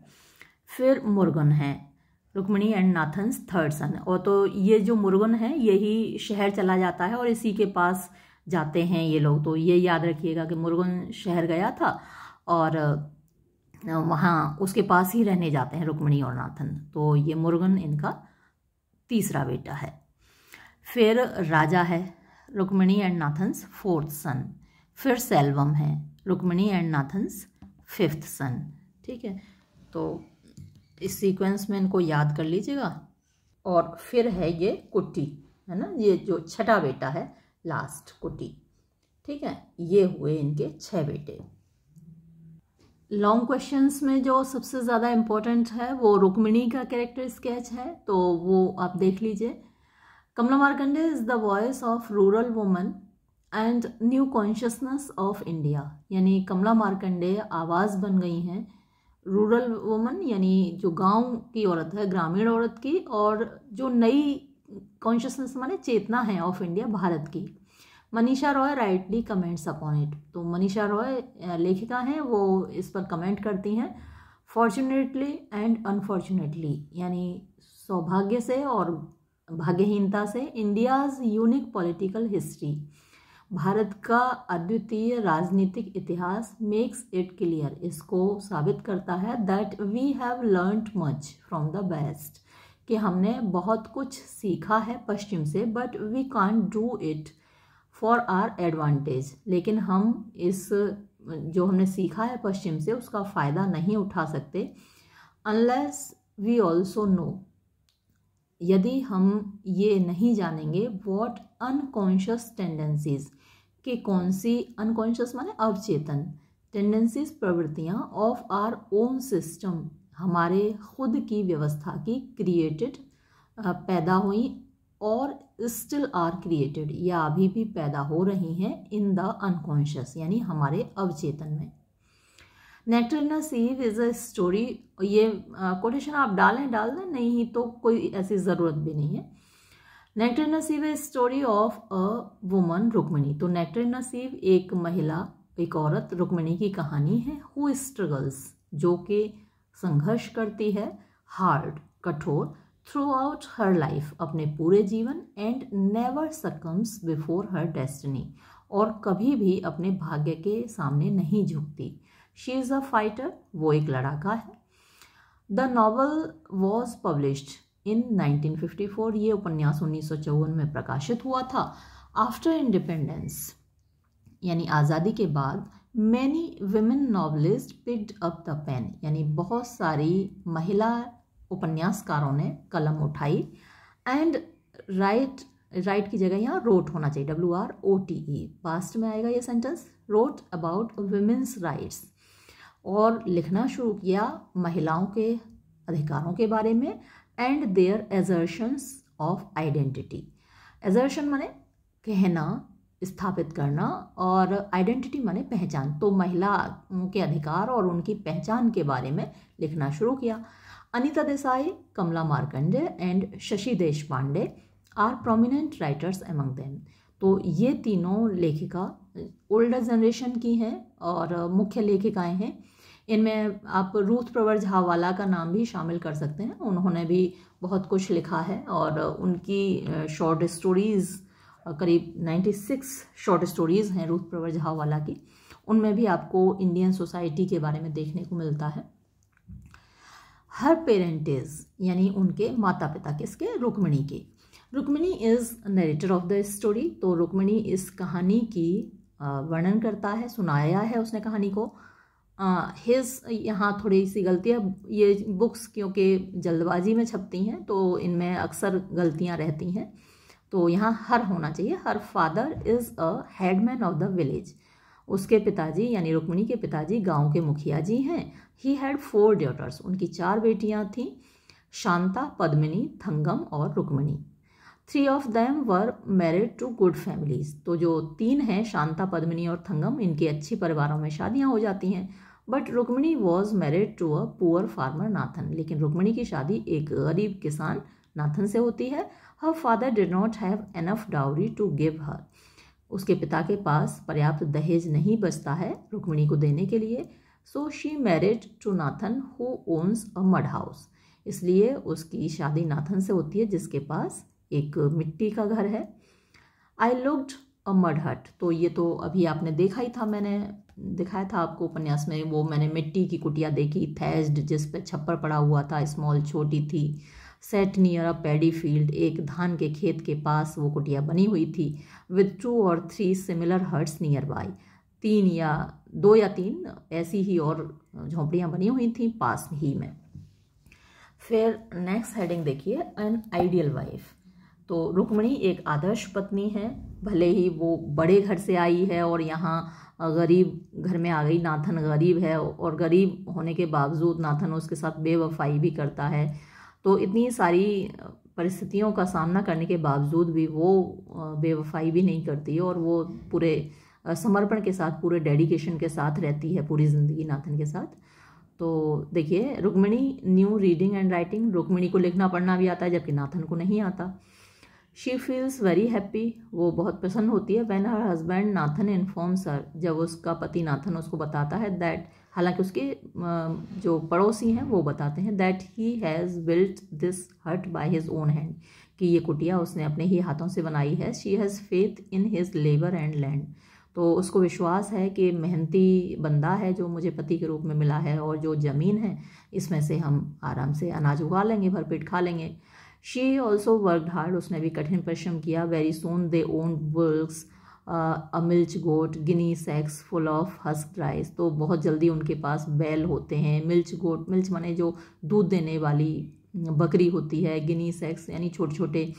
फिर मुर्गन है। Rukmini and Nathan's third son. और तो ये जो मुर्गन है यही शहर चला जाता है और इसी के पास जाते हैं ये लोग। तो ये याद रखिएगा कि मुर्गन शहर गया था और वहाँ उसके पास ही रहने जाते हैं रुक्मिणी और नाथन। तो ये मुर्गन इनका तीसरा बेटा है। फिर राजा है Rukmini and Nathan's fourth son. फिर सेल्वम है Rukmini and Nathan's fifth son. ठीक है? तो इस सीक्वेंस में इनको याद कर लीजिएगा। और फिर है ये कुट्टी, है ना? ये जो छठा बेटा है लास्ट कुट्टी। ठीक है? ये हुए इनके छह बेटे। लॉन्ग क्वेश्चंस में जो सबसे ज़्यादा इम्पोर्टेंट है, वो रुक्मिणी का कैरेक्टर स्केच है तो वो आप देख लीजिए। Kamala Markandaya is the voice of rural woman and new consciousness of India यानी कमला मार्कंडे आवाज़ बन गई हैं रूरल वुमन, यानी जो गाँव की औरत है, ग्रामीण औरत की, और जो नई कॉन्शियसनेस माने चेतना है ऑफ़ इंडिया भारत की। Manisha Roy rightly comments upon it तो मनीषा रॉय लेखिका हैं, वो इस पर कमेंट करती हैं। फॉर्चुनेटली एंड अनफॉर्चुनेटली यानी सौभाग्य से और भाग्यहीनता से India's unique political history Bharat का अद्वितीय राजनीतिक इतिहास मेक्स इट क्लियर इसको साबित करता है that we have learn much from the west कि हमने बहुत कुछ सीखा है पश्चिम से but we can do it for our advantage लेकिन हम इस, जो हमने सीखा है पश्चिम से, उसका फ़ायदा नहीं उठा सकते अनलेस वी ऑल्सो नो यदि हम ये नहीं जानेंगे वॉट अनकॉन्शियस टेंडेंसीज कि कौन सी अनकॉन्शियस माने अवचेतन टेंडेंसीज प्रवृत्तियाँ ऑफ़ आर ओन सिस्टम हमारे खुद की व्यवस्था की क्रिएटेड पैदा हुई और स्टिल आर क्रिएटेड या अभी भी पैदा हो रही हैं इन द अनकॉन्शियस यानी हमारे अवचेतन में। Nectar sieve is a story ये कोटेशन आप डालें, डाल दें, नहीं तो कोई ऐसी ज़रूरत भी नहीं है। नेक्टर नसीब is story of a woman Rukmini तो नेक्टर नसीब एक महिला, एक औरत रुक्मिणी की कहानी है। हु स्ट्रगल्स जो कि संघर्ष करती है। हार्ड कठोर थ्रू आउट हर लाइफ अपने पूरे जीवन and never succumbs before her destiny और कभी भी अपने भाग्य के सामने नहीं झुकती। शी इज़ अ फाइटर वो एक लड़ाका है। The novel was published in 1954 ये उपन्यास उन्नीस सौ चौवन में प्रकाशित हुआ था। आफ्टर इंडिपेंडेंस यानी आज़ादी के बाद many women novelist picked up the pen यानी बहुत सारी महिला उपन्यासकारों ने कलम उठाई एंड राइट राइट की जगह यहाँ रोट होना चाहिए W R O T E past में आएगा ये sentence wrote about women's rights और लिखना शुरू किया महिलाओं के अधिकारों के बारे में and their assertions of identity assertion माने कहना, स्थापित करना, और आइडेंटिटी माने पहचान। तो महिला के अधिकार और उनकी पहचान के बारे में लिखना शुरू किया। Anita Desai, Kamala Markandaya and Shashi Deshpande are prominent writers among them तो ये तीनों लेखिका ओल्डर जनरेशन की हैं और मुख्य लेखिकाएँ हैं। इनमें आप रूथ प्रवर झावाला का नाम भी शामिल कर सकते हैं। उन्होंने भी बहुत कुछ लिखा है और उनकी शॉर्ट स्टोरीज़ करीब 96 शॉर्ट स्टोरीज़ हैं रूथ प्रवर झावाला की। उनमें भी आपको इंडियन सोसाइटी के बारे में देखने को मिलता है। हर पेरेंटेज यानी उनके माता पिता किसके? रुक्मिणी के। Rukmini is narrator of the story तो रुक्मिणी इस कहानी की वर्णन करता है, सुनाया है उसने कहानी को। हिज यहाँ थोड़ी सी गलती है। ये बुक्स क्योंकि जल्दबाजी में छपती हैं तो इनमें अक्सर गलतियाँ रहती हैं। तो यहाँ हर होना चाहिए। Her father is a headman of the village उसके पिताजी, यानी रुक्मिणी के पिताजी, गाँव के मुखिया जी हैं। ही हैड फोर डॉटर्स उनकी चार बेटियाँ थीं, शांता, पद्मिनी, थंगम और Rukmini. Three of them were married to good families तो जो तीन हैं, शांता, पद्मिनी और थंगम, इनके अच्छी परिवारों में शादियाँ हो जाती हैं। But Rukmani was married to a poor farmer Nathan लेकिन रुक्मणी की शादी एक गरीब किसान नाथन से होती है। Her father did not have enough dowry to give her उसके पिता के पास पर्याप्त दहेज नहीं बचता है रुक्मणी को देने के लिए। So she married to Nathan who owns a mud house इसलिए उसकी शादी नाथन से होती है, जिसके पास एक मिट्टी का घर है। आई लुकड अ मड हट तो ये तो अभी आपने देखा ही था मैंने दिखाया था आपको उपन्यास में, वो मैंने मिट्टी की कुटिया देखी थैस्ड जिस पे छप्पर पड़ा हुआ था स्मॉल छोटी थी। Set near a paddy field एक धान के खेत के पास वो कुटिया बनी हुई थी विद टू और three similar huts near by तीन या, दो या तीन ऐसी ही और झोंपड़ियाँ बनी हुई थी पास ही में। फिर नेक्स्ट हेडिंग देखिए एन आइडियल वाइफ तो रुक्मणी एक आदर्श पत्नी है, भले ही वो बड़े घर से आई है और यहाँ गरीब घर में आ गई। नाथन गरीब है और गरीब होने के बावजूद नाथन उसके साथ बेवफाई भी करता है। तो इतनी सारी परिस्थितियों का सामना करने के बावजूद भी वो बेवफाई भी नहीं करती और वो पूरे समर्पण के साथ, पूरे डेडिकेशन के साथ रहती है, पूरी ज़िंदगी नाथन के साथ। तो देखिए, Rukmini knew reading and writing, Rukmini को लिखना पढ़ना भी आता है, जबकि नाथन को नहीं आता। शी फील्स वेरी हैप्पी वो बहुत प्रसन्न होती है when her husband Nathan informs her जब उसका पति नाथन उसको बताता है दैट हालाँकि उसके जो पड़ोसी हैं वो बताते हैं that he has built this hut by his own hand कि ये कुटिया उसने अपने ही हाथों से बनाई है. She has faith in his labour and land तो उसको विश्वास है कि मेहनती बंदा है जो मुझे पति के रूप में मिला है और जो ज़मीन है, इसमें से हम आराम से अनाज उगा लेंगे, भरपेट खा लेंगे। शी ऑल्सो वर्कड हार्ड उसने भी कठिन परिश्रम किया। Very soon they own bulls a milch goat gunny sacks full of husk rice तो बहुत जल्दी उनके पास बैल होते हैं। मिल्च गोट मिल्च माने जो दूध देने वाली बकरी होती है। गिनी सेक्स यानी छोटे छोटे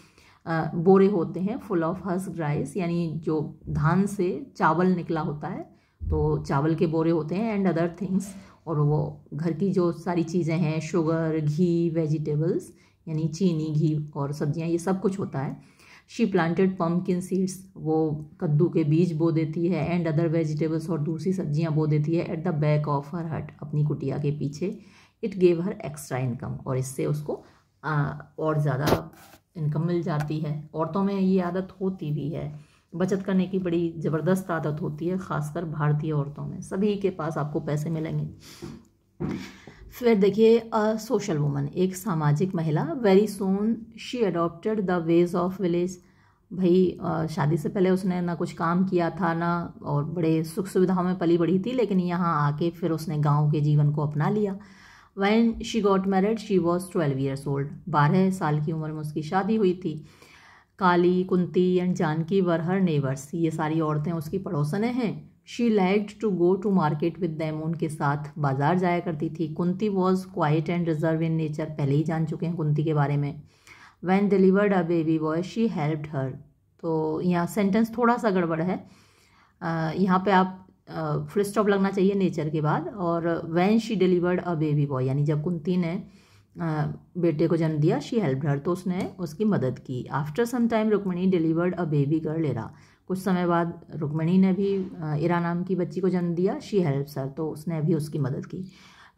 बोरे होते हैं फुल ऑफ़ हस्क राइस यानी जो धान से चावल निकला होता है तो चावल के बोरे होते हैं एंड अदर थिंग्स और वो घर की जो सारी चीज़ें हैं शुगर घी वेजिटेबल्स यानी चीनी घी और सब्ज़ियाँ ये सब कुछ होता है। शी प्लांटेड पम्पकिन सीड्स वो कद्दू के बीज बो देती है एंड अदर वेजिटेबल्स और दूसरी सब्ज़ियाँ बो देती है at the back of her hut अपनी कुटिया के पीछे। It gave her extra income और इससे उसको आ, और ज़्यादा इनकम मिल जाती है। औरतों में ये आदत होती भी है। बचत करने की बड़ी ज़बरदस्त आदत होती है ख़ासकर भारतीय औरतों में। सभी के पास आपको पैसे मिलेंगे। फिर देखिए अ सोशल वुमन एक सामाजिक महिला very soon she adopted the ways of village भाई शादी से पहले उसने ना कुछ काम किया था ना, और बड़े सुख सुविधाओं में पली बढ़ी थी, लेकिन यहाँ आके फिर उसने गाँव के जीवन को अपना लिया। When she got married she was twelve years old बारह साल की उम्र में उसकी शादी हुई थी। Kali, Kunti and Janaki were her neighbours ये सारी औरतें उसकी पड़ोसने हैं। She like to go to market with them उनके साथ बाज़ार जाया करती थी। Kunti was quite and reserve in nature पहले ही जान चुके हैं कुंती के बारे में। When delivered a baby boy she helped her तो यहाँ सेंटेंस थोड़ा सा गड़बड़ है। यहाँ पे आप फुल स्टॉप लगना चाहिए नेचर के बाद। और when she delivered a baby boy यानी जब कुंती ने बेटे को जन्म दिया शी हेल्प हर तो उसने उसकी मदद की। After some time Rukmani delivered a baby girl Ira कुछ समय बाद रुक्मिणी ने भी इरा नाम की बच्ची को जन्म दिया। शी हेल्प सर तो उसने भी उसकी मदद की।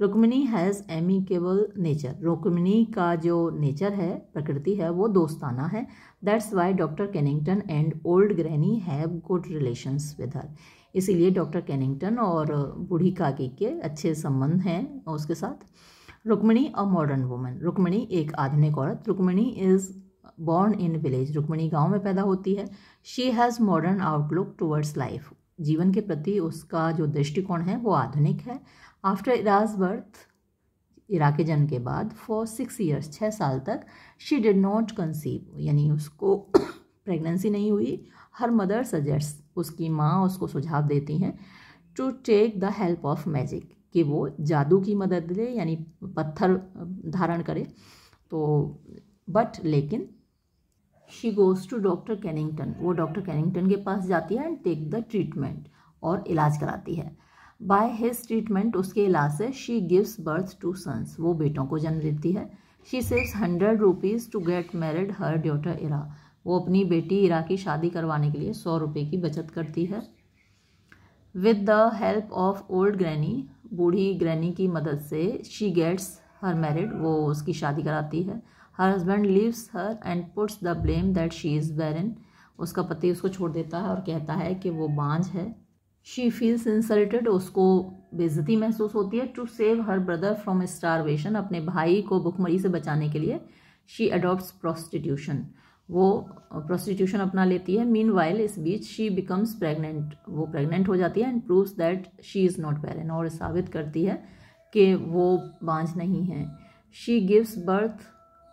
Rukmini has amicable nature Rukmini का जो नेचर है, प्रकृति है, वो दोस्ताना है। That's why doctor Kennington and old granny have good relations with her इसीलिए डॉक्टर कैनिंगटन और बूढ़ी काकी के अच्छे संबंध हैं उसके साथ। Rukmini a modern woman Rukmini एक आधुनिक औरत. Rukmini is born in village Rukmani गाँव में पैदा होती है। She has modern outlook towards life जीवन के प्रति उसका जो दृष्टिकोण है, वो आधुनिक है। आफ्टर इराज बर्थ इरा के जन्म के बाद फॉर सिक्स ईयर्स छः साल तक शी डिड नॉट कंसीव यानी उसको प्रेगनेंसी नहीं हुई। हर मदर सजेस्ट उसकी माँ उसको सुझाव देती हैं to take the help of magic कि वो जादू की मदद ले, यानी पत्थर धारण करे। तो बट लेकिन she goes to doctor Kennington वो डॉक्टर कैनिंगटन के पास जाती है एंड टेक द ट्रीटमेंट और इलाज कराती है। बाय हिज ट्रीटमेंट उसके इलाज से she gives birth to sons वो बेटों को जन्म देती है। She saves hundred rupees to get married her daughter Ira वो अपनी बेटी इरा की शादी करवाने के लिए सौ रुपये की बचत करती है। With the help of old granny Burhi granny की मदद से शी गेट्स हर मैरिड वो उसकी शादी कराती है। Her husband leaves her and puts the blame that she is barren उसका पति उसको छोड़ देता है और कहता है कि वो बांझ है। शी फील्स इंसल्टेड उसको बेजती महसूस होती है। To save her brother from starvation अपने भाई को भुखमरी से बचाने के लिए शी अडॉप्ट प्रोस्टिट्यूशन वो प्रोस्टिट्यूशन अपना लेती है। मीन वाइल इस बीच शी बिकम्स प्रेगनेंट वो प्रेगनेंट हो जाती है and proves that she is not barren और साबित करती है कि वो बांझ नहीं है। शी गिव्स बर्थ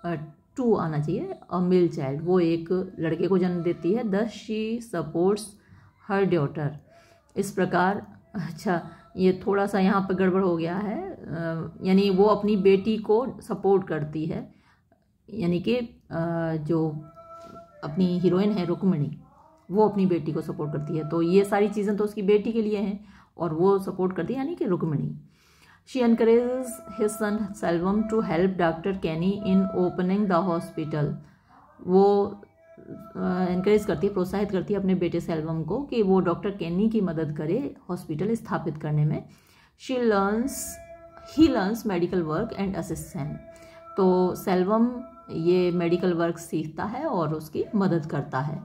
टू आना चाहिए अ मिल चाइल्ड वो एक लड़के को जन्म देती है। दस शी सपोर्ट्स हर ड्योटर इस प्रकार अच्छा ये थोड़ा सा यहाँ पर गड़बड़ हो गया है। यानी वो अपनी बेटी को सपोर्ट करती है। यानी कि जो अपनी हीरोइन है रुक्मिणी, वो अपनी बेटी को सपोर्ट करती है। तो ये सारी चीज़ें तो उसकी बेटी के लिए हैं और वो सपोर्ट करती है, यानी कि Rukmani. She encourage his son Selvam to help doctor Kenny in opening the hospital वो इनक्रेज करती है, प्रोत्साहित करती है अपने बेटे सेल्वम को कि वो डॉक्टर कैनी की मदद करे हॉस्पिटल स्थापित करने में। She learns he learns medical work and assistant तो सेल्वम ये मेडिकल वर्क सीखता है और उसकी मदद करता है।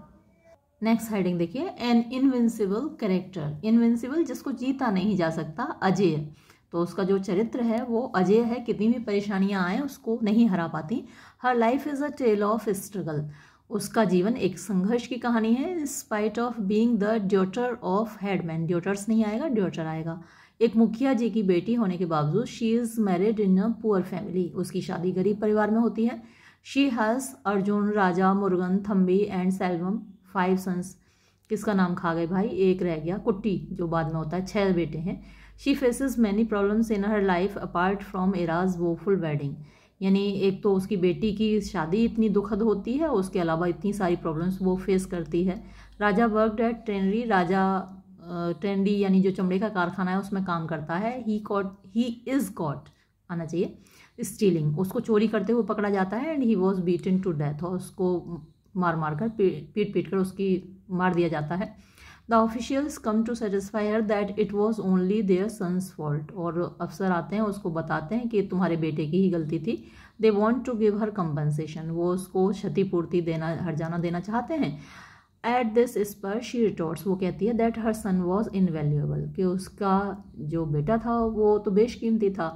नेक्स्ट हेडिंग देखिए एन इनविंसिबल करेक्टर इनविंसिबल जिसको जीता नहीं जा सकता, अजय। तो उसका जो चरित्र है, वो अजय है। कितनी भी परेशानियाँ आए, उसको नहीं हरा पाती। Her life is a tale of struggle उसका जीवन एक संघर्ष की कहानी है। Spite of being the daughter of headman daughters नहीं आएगा ड्योटर आएगा। एक मुखिया जी की बेटी होने के बावजूद she is married in a poor family उसकी शादी गरीब परिवार में होती है। She has Arjun Raja Murugan Thambi and Selvam five sons किसका नाम खा गए भाई? एक रह गया कुट्टी, जो बाद में होता है छः बेटे हैं। She faces many problems in her life apart from eras woeful wedding यानी एक तो उसकी बेटी की शादी इतनी दुखद होती है, उसके अलावा इतनी सारी प्रॉब्लम्स वो फेस करती है। Raja worked at tannery Raja tannery यानी जो चमड़े का कारखाना है, उसमें काम करता है। He caught he is caught आना चाहिए स्टीलिंग उसको चोरी करते हुए पकड़ा जाता है and he was beaten to death और उसको मार मार कर पीट पीट कर उसकी मार दिया जाता है। The officials come to satisfy her that it was only their son's fault और अफसर आते हैं, उसको बताते हैं कि तुम्हारे बेटे की ही गलती थी। They want to give her compensation वो उसको क्षतिपूर्ति देना हर जाना देना चाहते हैं। एट दिस इस पर शी रिटोर्ट्स वो कहती है दैट हर सन वॉज़ इनवेल्यूएबल कि उसका जो बेटा था, वो तो बेशकीमती था।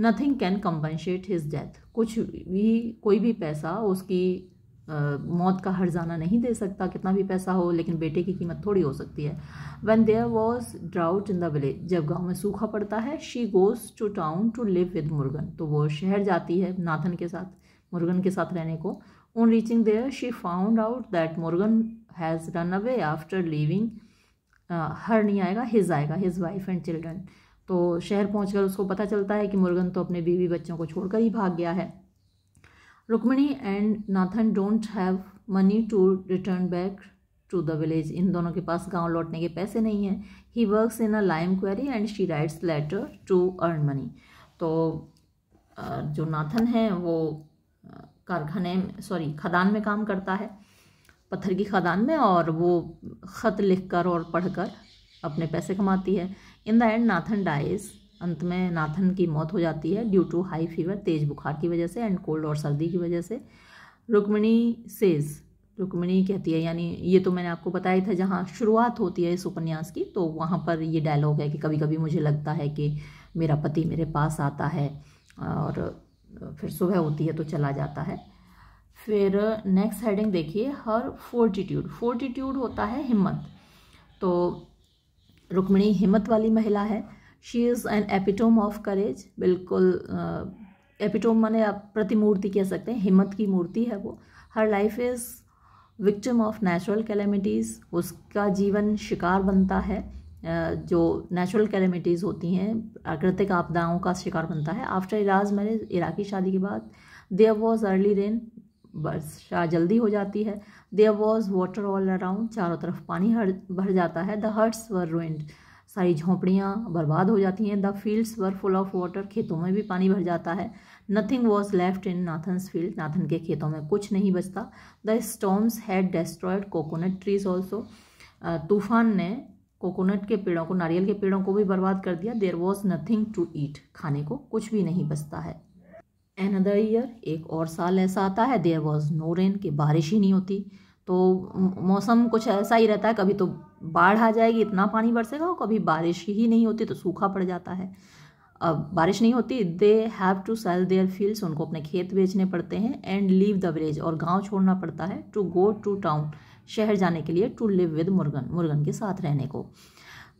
Nothing can compensate his death कुछ भी, कोई भी पैसा उसकी मौत का हर जाना नहीं दे सकता, कितना भी पैसा हो, लेकिन बेटे की कीमत थोड़ी हो सकती है। When there was drought in the village जब गाँव में सूखा पड़ता है she goes to town to live with Murugan तो वो शहर जाती है नाथन के साथ मुर्गन के साथ रहने को। On reaching there she found out that Murugan has run away after leaving her नहीं आएगा हिज आएगा हिज वाइफ एंड चिल्ड्रन तो शहर पहुँच उसको पता चलता है कि मुर्गन तो अपने बीवी बच्चों को छोड़कर ही भाग गया है। Rukmani and Nathan don't have money to return back to the village इन दोनों के पास गाँव लौटने के पैसे नहीं हैं। He works in a lime quarry and she writes letter to earn money तो जो नाथन है, वो कारखाने सॉरी खदान में काम करता है। पत्थर की खदान में और वो ख़त लिख कर और पढ़कर अपने पैसे कमाती है। In the end Nathan dies अंत में नाथन की मौत हो जाती है ड्यू टू हाई फीवर तेज बुखार की वजह से एंड कोल्ड और सर्दी की वजह से। रुक्मिणी सेज रुक्मिणी कहती है, यानी ये तो मैंने आपको बताया था, जहाँ शुरुआत होती है इस उपन्यास की तो वहाँ पर ये डायलॉग है कि कभी कभी मुझे लगता है कि मेरा पति मेरे पास आता है और फिर सुबह होती है तो चला जाता है। फिर नेक्स्ट हेडिंग देखिए हर फोर्टिट्यूड फोर्टिट्यूड होता है हिम्मत। तो रुक्मिणी हिम्मत वाली महिला है। She is an epitome of courage बिल्कुल एपिटोम माने आप प्रतिमूर्ति कह सकते हैं, हिम्मत की मूर्ति है वो। Her life is victim of natural calamities उसका जीवन शिकार बनता है। जो नेचुरल कैलेमिटीज़ होती हैं प्राकृतिक आपदाओं का शिकार बनता है। आफ्टर इराज मैरिज इराकी शादी के बाद देयर वॉज़ अर्ली रेन वर्षा जल्दी हो जाती है। There was water all around चारों तरफ़ पानी हर, भर जाता है। द हर्ट्स वर रुइंड सारी झोंपड़ियाँ बर्बाद हो जाती हैं। The fields were full of water खेतों में भी पानी भर जाता है। Nothing was left in Nathan's field Nathan के खेतों में कुछ नहीं बचता। The storms had destroyed coconut trees also तूफ़ान ने कोकोनट के पेड़ों को, नारियल के पेड़ों को भी बर्बाद कर दिया। There was nothing to eat खाने को कुछ भी नहीं बचता है। एन अदर ईयर एक और साल ऐसा आता है। देयर वॉज़ नो रेन कि बारिश ही नहीं होती। तो मौसम कुछ ऐसा ही रहता है, कभी तो बाढ़ आ जाएगी, इतना पानी बरसेगा और कभी बारिश ही नहीं होती तो सूखा पड़ जाता है। अब बारिश नहीं होती they have to sell their fields उनको अपने खेत बेचने पड़ते हैं एंड लीव द विलेज और गाँव छोड़ना पड़ता है टू गो टू टाउन शहर जाने के लिए to live with Murugan Murugan के साथ रहने को।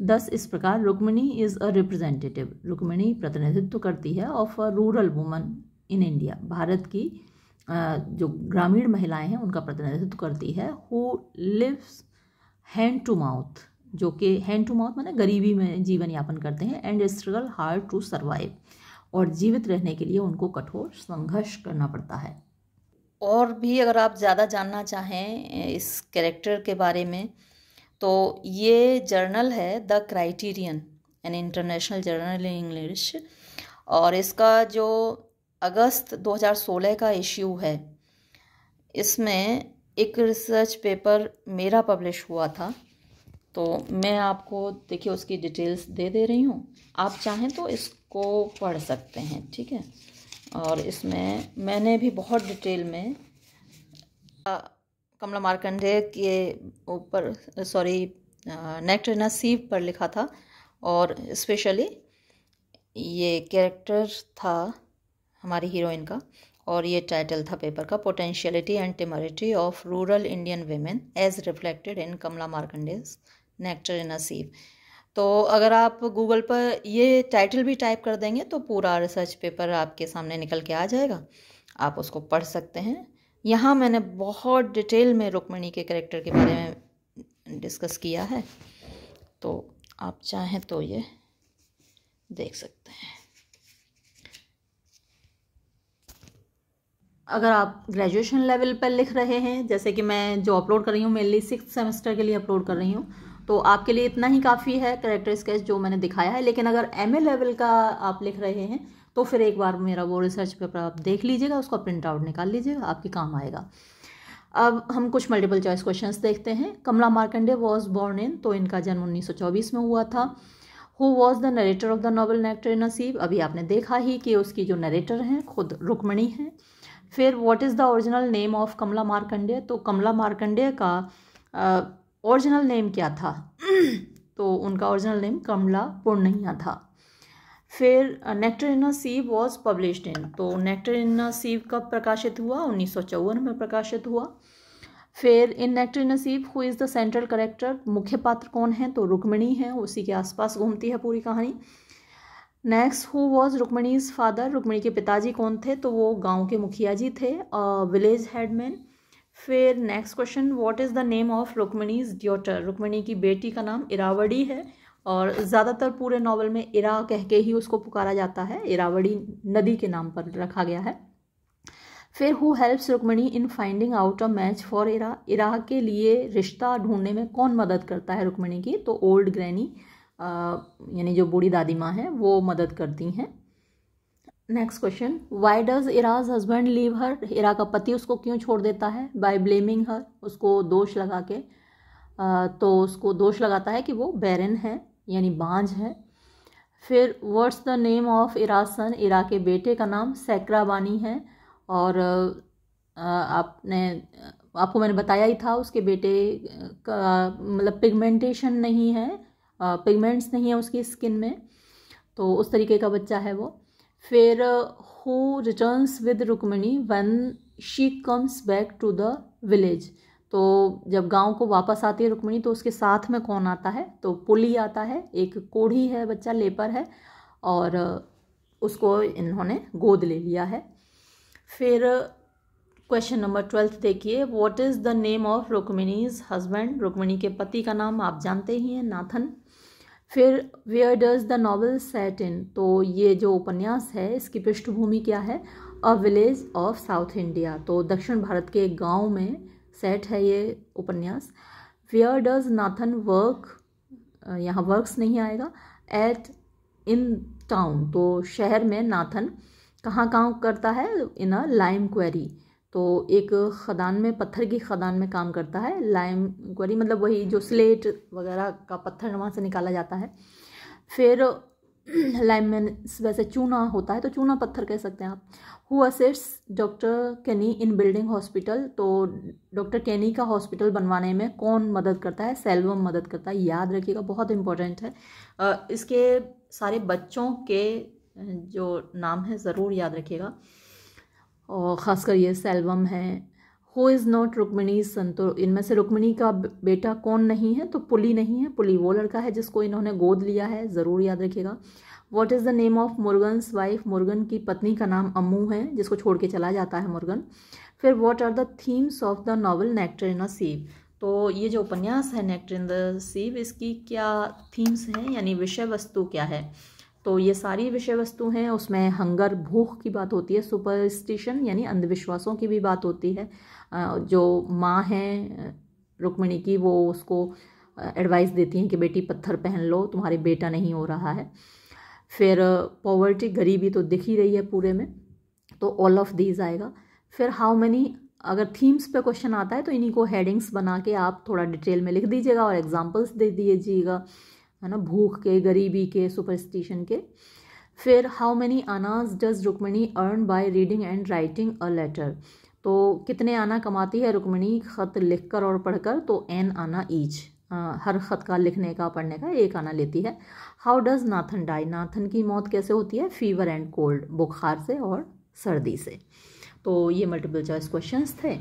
दस इस प्रकार Rukmini is a representative Rukmini प्रतिनिधित्व करती है of a rural woman in India Bharat की जो ग्रामीण महिलाएँ हैं, उनका प्रतिनिधित्व करती है who lives hand to mouth जो कि हैंड टू माउथ माने गरीबी में जीवन यापन करते हैं and struggle hard to survive और जीवित रहने के लिए उनको कठोर संघर्ष करना पड़ता है। और भी अगर आप ज़्यादा जानना चाहें, इस कैरेक्टर के बारे में तो ये जर्नल है the criterion an international journal in English और इसका जो अगस्त 2016 का इश्यू है। इसमें एक रिसर्च पेपर मेरा पब्लिश हुआ था। तो मैं आपको देखिए उसकी डिटेल्स दे दे रही हूँ। आप चाहें तो इसको पढ़ सकते हैं, ठीक है? और इसमें मैंने भी बहुत डिटेल में कमला मार्कंडे के ऊपर, सॉरी नेक्टर सीव पर लिखा था। और स्पेशली ये कैरेक्टर था हमारी हीरोइन का। और ये टाइटल था पेपर का potentiality and timidity of rural Indian women as reflected in Kamala Markandaya's nectar in a sieve तो अगर आप गूगल पर ये टाइटल भी टाइप कर देंगे तो पूरा रिसर्च पेपर आपके सामने निकल के आ जाएगा। आप उसको पढ़ सकते हैं। यहाँ मैंने बहुत डिटेल में रुक्मणी के करेक्टर के बारे में डिस्कस किया है। तो आप चाहें तो ये देख सकते हैं। अगर आप ग्रेजुएशन लेवल पर लिख रहे हैं, जैसे कि मैं जो अपलोड कर रही हूँ मेनली सिक्स सेमेस्टर के लिए अपलोड कर रही हूँ तो आपके लिए इतना ही काफ़ी है करेक्टर स्केच जो मैंने दिखाया है। लेकिन अगर एमए लेवल का आप लिख रहे हैं तो फिर एक बार मेरा वो रिसर्च पेपर आप देख लीजिएगा, उसका प्रिंट आउट निकाल लीजिएगा, आपके काम आएगा। अब हम कुछ मल्टीपल चॉइस क्वेश्चंस देखते हैं। Kamala Markandaya was born in तो इनका जन्म 1924 में हुआ था। Who was the narrator of the novel nectar in a sieve अभी आपने देखा ही कि उसकी जो नरेटर हैं, खुद रुक्मणी हैं। फिर what is the original name of Kamala Markandaya तो कमला मार्कंडे का ओरिजिनल नेम क्या था? तो उनका ओरिजिनल नेम कमला पूर्णिया था। फिर nectar in sieve was published in तो नेक्टर इन सीव कब प्रकाशित हुआ? उन्नीस सौ चौवन में प्रकाशित हुआ। फिर in nectar in a sieve who is the central character मुख्य पात्र कौन है? तो रुक्मिणी है उसी के आसपास घूमती है पूरी कहानी। Next who was Rukmani's father Rukmani के पिताजी कौन थे? तो वो गाँव के मुखिया जी थे विलेज हेडमैन फिर next question what is the name of Rukmani's daughter Rukmani की बेटी का नाम इरावड़ी है और ज़्यादातर पूरे नावल में इरा कह के ही उसको पुकारा जाता है। इरावड़ी नदी के नाम पर रखा गया है। फिर who helps Rukmani in finding out a match for Ira? Ira के लिए रिश्ता ढूँढने में कौन मदद करता है रुक्मणी की? तो ओल्ड ग्रैनी यानी जो बूढ़ी दादी माँ हैं, वो मदद करती हैं। Next question why does Ira's husband leave her Ira का पति उसको क्यों छोड़ देता है? बाय ब्लेमिंग हर उसको दोष लगा के। तो उसको दोष लगाता है कि वो बैरन है, यानी बांझ है। फिर what's the name of Ira son Ira के बेटे का नाम सैकराबानी है। और आपने, आपको मैंने बताया ही था, उसके बेटे का मतलब पिगमेंटेशन नहीं है। पिगमेंट्स नहीं है उसकी स्किन में तो उस तरीके का बच्चा है वो। फिर who returns with Rukmani when she comes back to the village तो जब गाँव को वापस आती है रुक्मणी तो उसके साथ में कौन आता है? तो पुली आता है, एक कोढ़ी है बच्चा लेपर है, और उसको इन्होंने गोद ले लिया है। फिर क्वेश्चन नंबर ट्वेल्थ देखिए what is the name of Rukmini's husband Rukmini के पति का नाम आप जानते ही हैं, नाथन। फिर where does the novel set in तो ये जो उपन्यास है, इसकी पृष्ठभूमि क्या है? A village of South India तो दक्षिण भारत के एक गाँव में सेट है ये उपन्यास। वेयर डज नाथन वर्क यहाँ वर्क्स नहीं आएगा। एट इन टाउन तो शहर में नाथन कहाँ काम करता है? इन अ लाइम क्वेरी तो एक खदान में, पत्थर की खदान में काम करता है। लाइम क्वेरी मतलब वही जो स्लेट वगैरह का पत्थर वहाँ से निकाला जाता है। फिर लाइम में वैसे चूना होता है तो चूना पत्थर कह सकते हैं आप। Who assists doctor Kenny in building hospital तो डॉक्टर कैनी का हॉस्पिटल बनवाने में कौन मदद करता है? सेल्वम मदद करता है। याद रखिएगा, बहुत इंपॉर्टेंट है। इसके सारे बच्चों के जो नाम है, ज़रूर याद रखिएगा। और ख़ासकर ये सेल्वम है। Who is not Rukmini son तो इनमें से रुक्मिणी का बेटा कौन नहीं है? तो पुली नहीं है। पुली वो लड़का है जिसको इन्होंने गोद लिया है। ज़रूर याद रखिएगा। What is the name of Murugan's wife Murugan की पत्नी का नाम अम्मू है, जिसको छोड़ के चला जाता है मुर्गन फिर what are the themes of the novel nectar in a sieve तो ये जो उपन्यास है नेक्टर इन द सीव इसकी क्या थीम्स हैं? यानी विषय वस्तु क्या है? तो ये सारी विषय वस्तु हैं, उसमें हंगर, भूख की बात होती है सुपरस्टिशन यानी अंधविश्वासों की भी बात होती है। जो माँ हैं रुक्मिणी की, वो उसको एडवाइस देती हैं कि बेटी पत्थर पहन लो, तुम्हारे बेटा नहीं हो रहा है। फिर पॉवर्टी गरीबी तो दिख ही रही है पूरे में तो ऑल ऑफ़ दीज आएगा। फिर हाउ मैनी अगर थीम्स पे क्वेश्चन आता है तो इन्हीं को हेडिंग्स बना के आप थोड़ा डिटेल में लिख दीजिएगा और एग्जांपल्स दे दीजिएगा है ना भूख के गरीबी के सुपरस्टिशन के। फिर how many annas does Rukmani earn by reading and writing a letter तो कितने आना कमाती है रुक्मणी? खत लिखकर और पढ़कर तो एन आना ईच हर खत का लिखने का पढ़ने का एक आना लेती है। How does Nathan die Nathan की मौत कैसे होती है? फीवर एंड कोल्ड बुखार से और सर्दी से। तो ये मल्टीपल चॉइस क्वेश्चंस थे।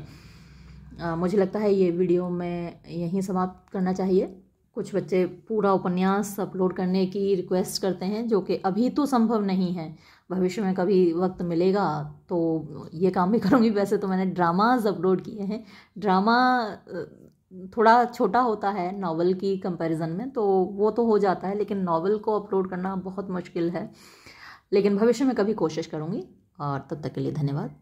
आ, मुझे लगता है ये वीडियो में यहीं समाप्त करना चाहिए। कुछ बच्चे पूरा उपन्यास अपलोड करने की रिक्वेस्ट करते हैं, जो कि अभी तो संभव नहीं है। भविष्य में कभी वक्त मिलेगा तो ये काम भी करूँगी। वैसे तो मैंने ड्रामाज अपलोड किए हैं। ड्रामा थोड़ा छोटा होता है नावल की कंपैरिजन में तो वो तो हो जाता है, लेकिन नावल को अपलोड करना बहुत मुश्किल है। लेकिन भविष्य में कभी कोशिश करूँगी, और तब तक के लिए धन्यवाद।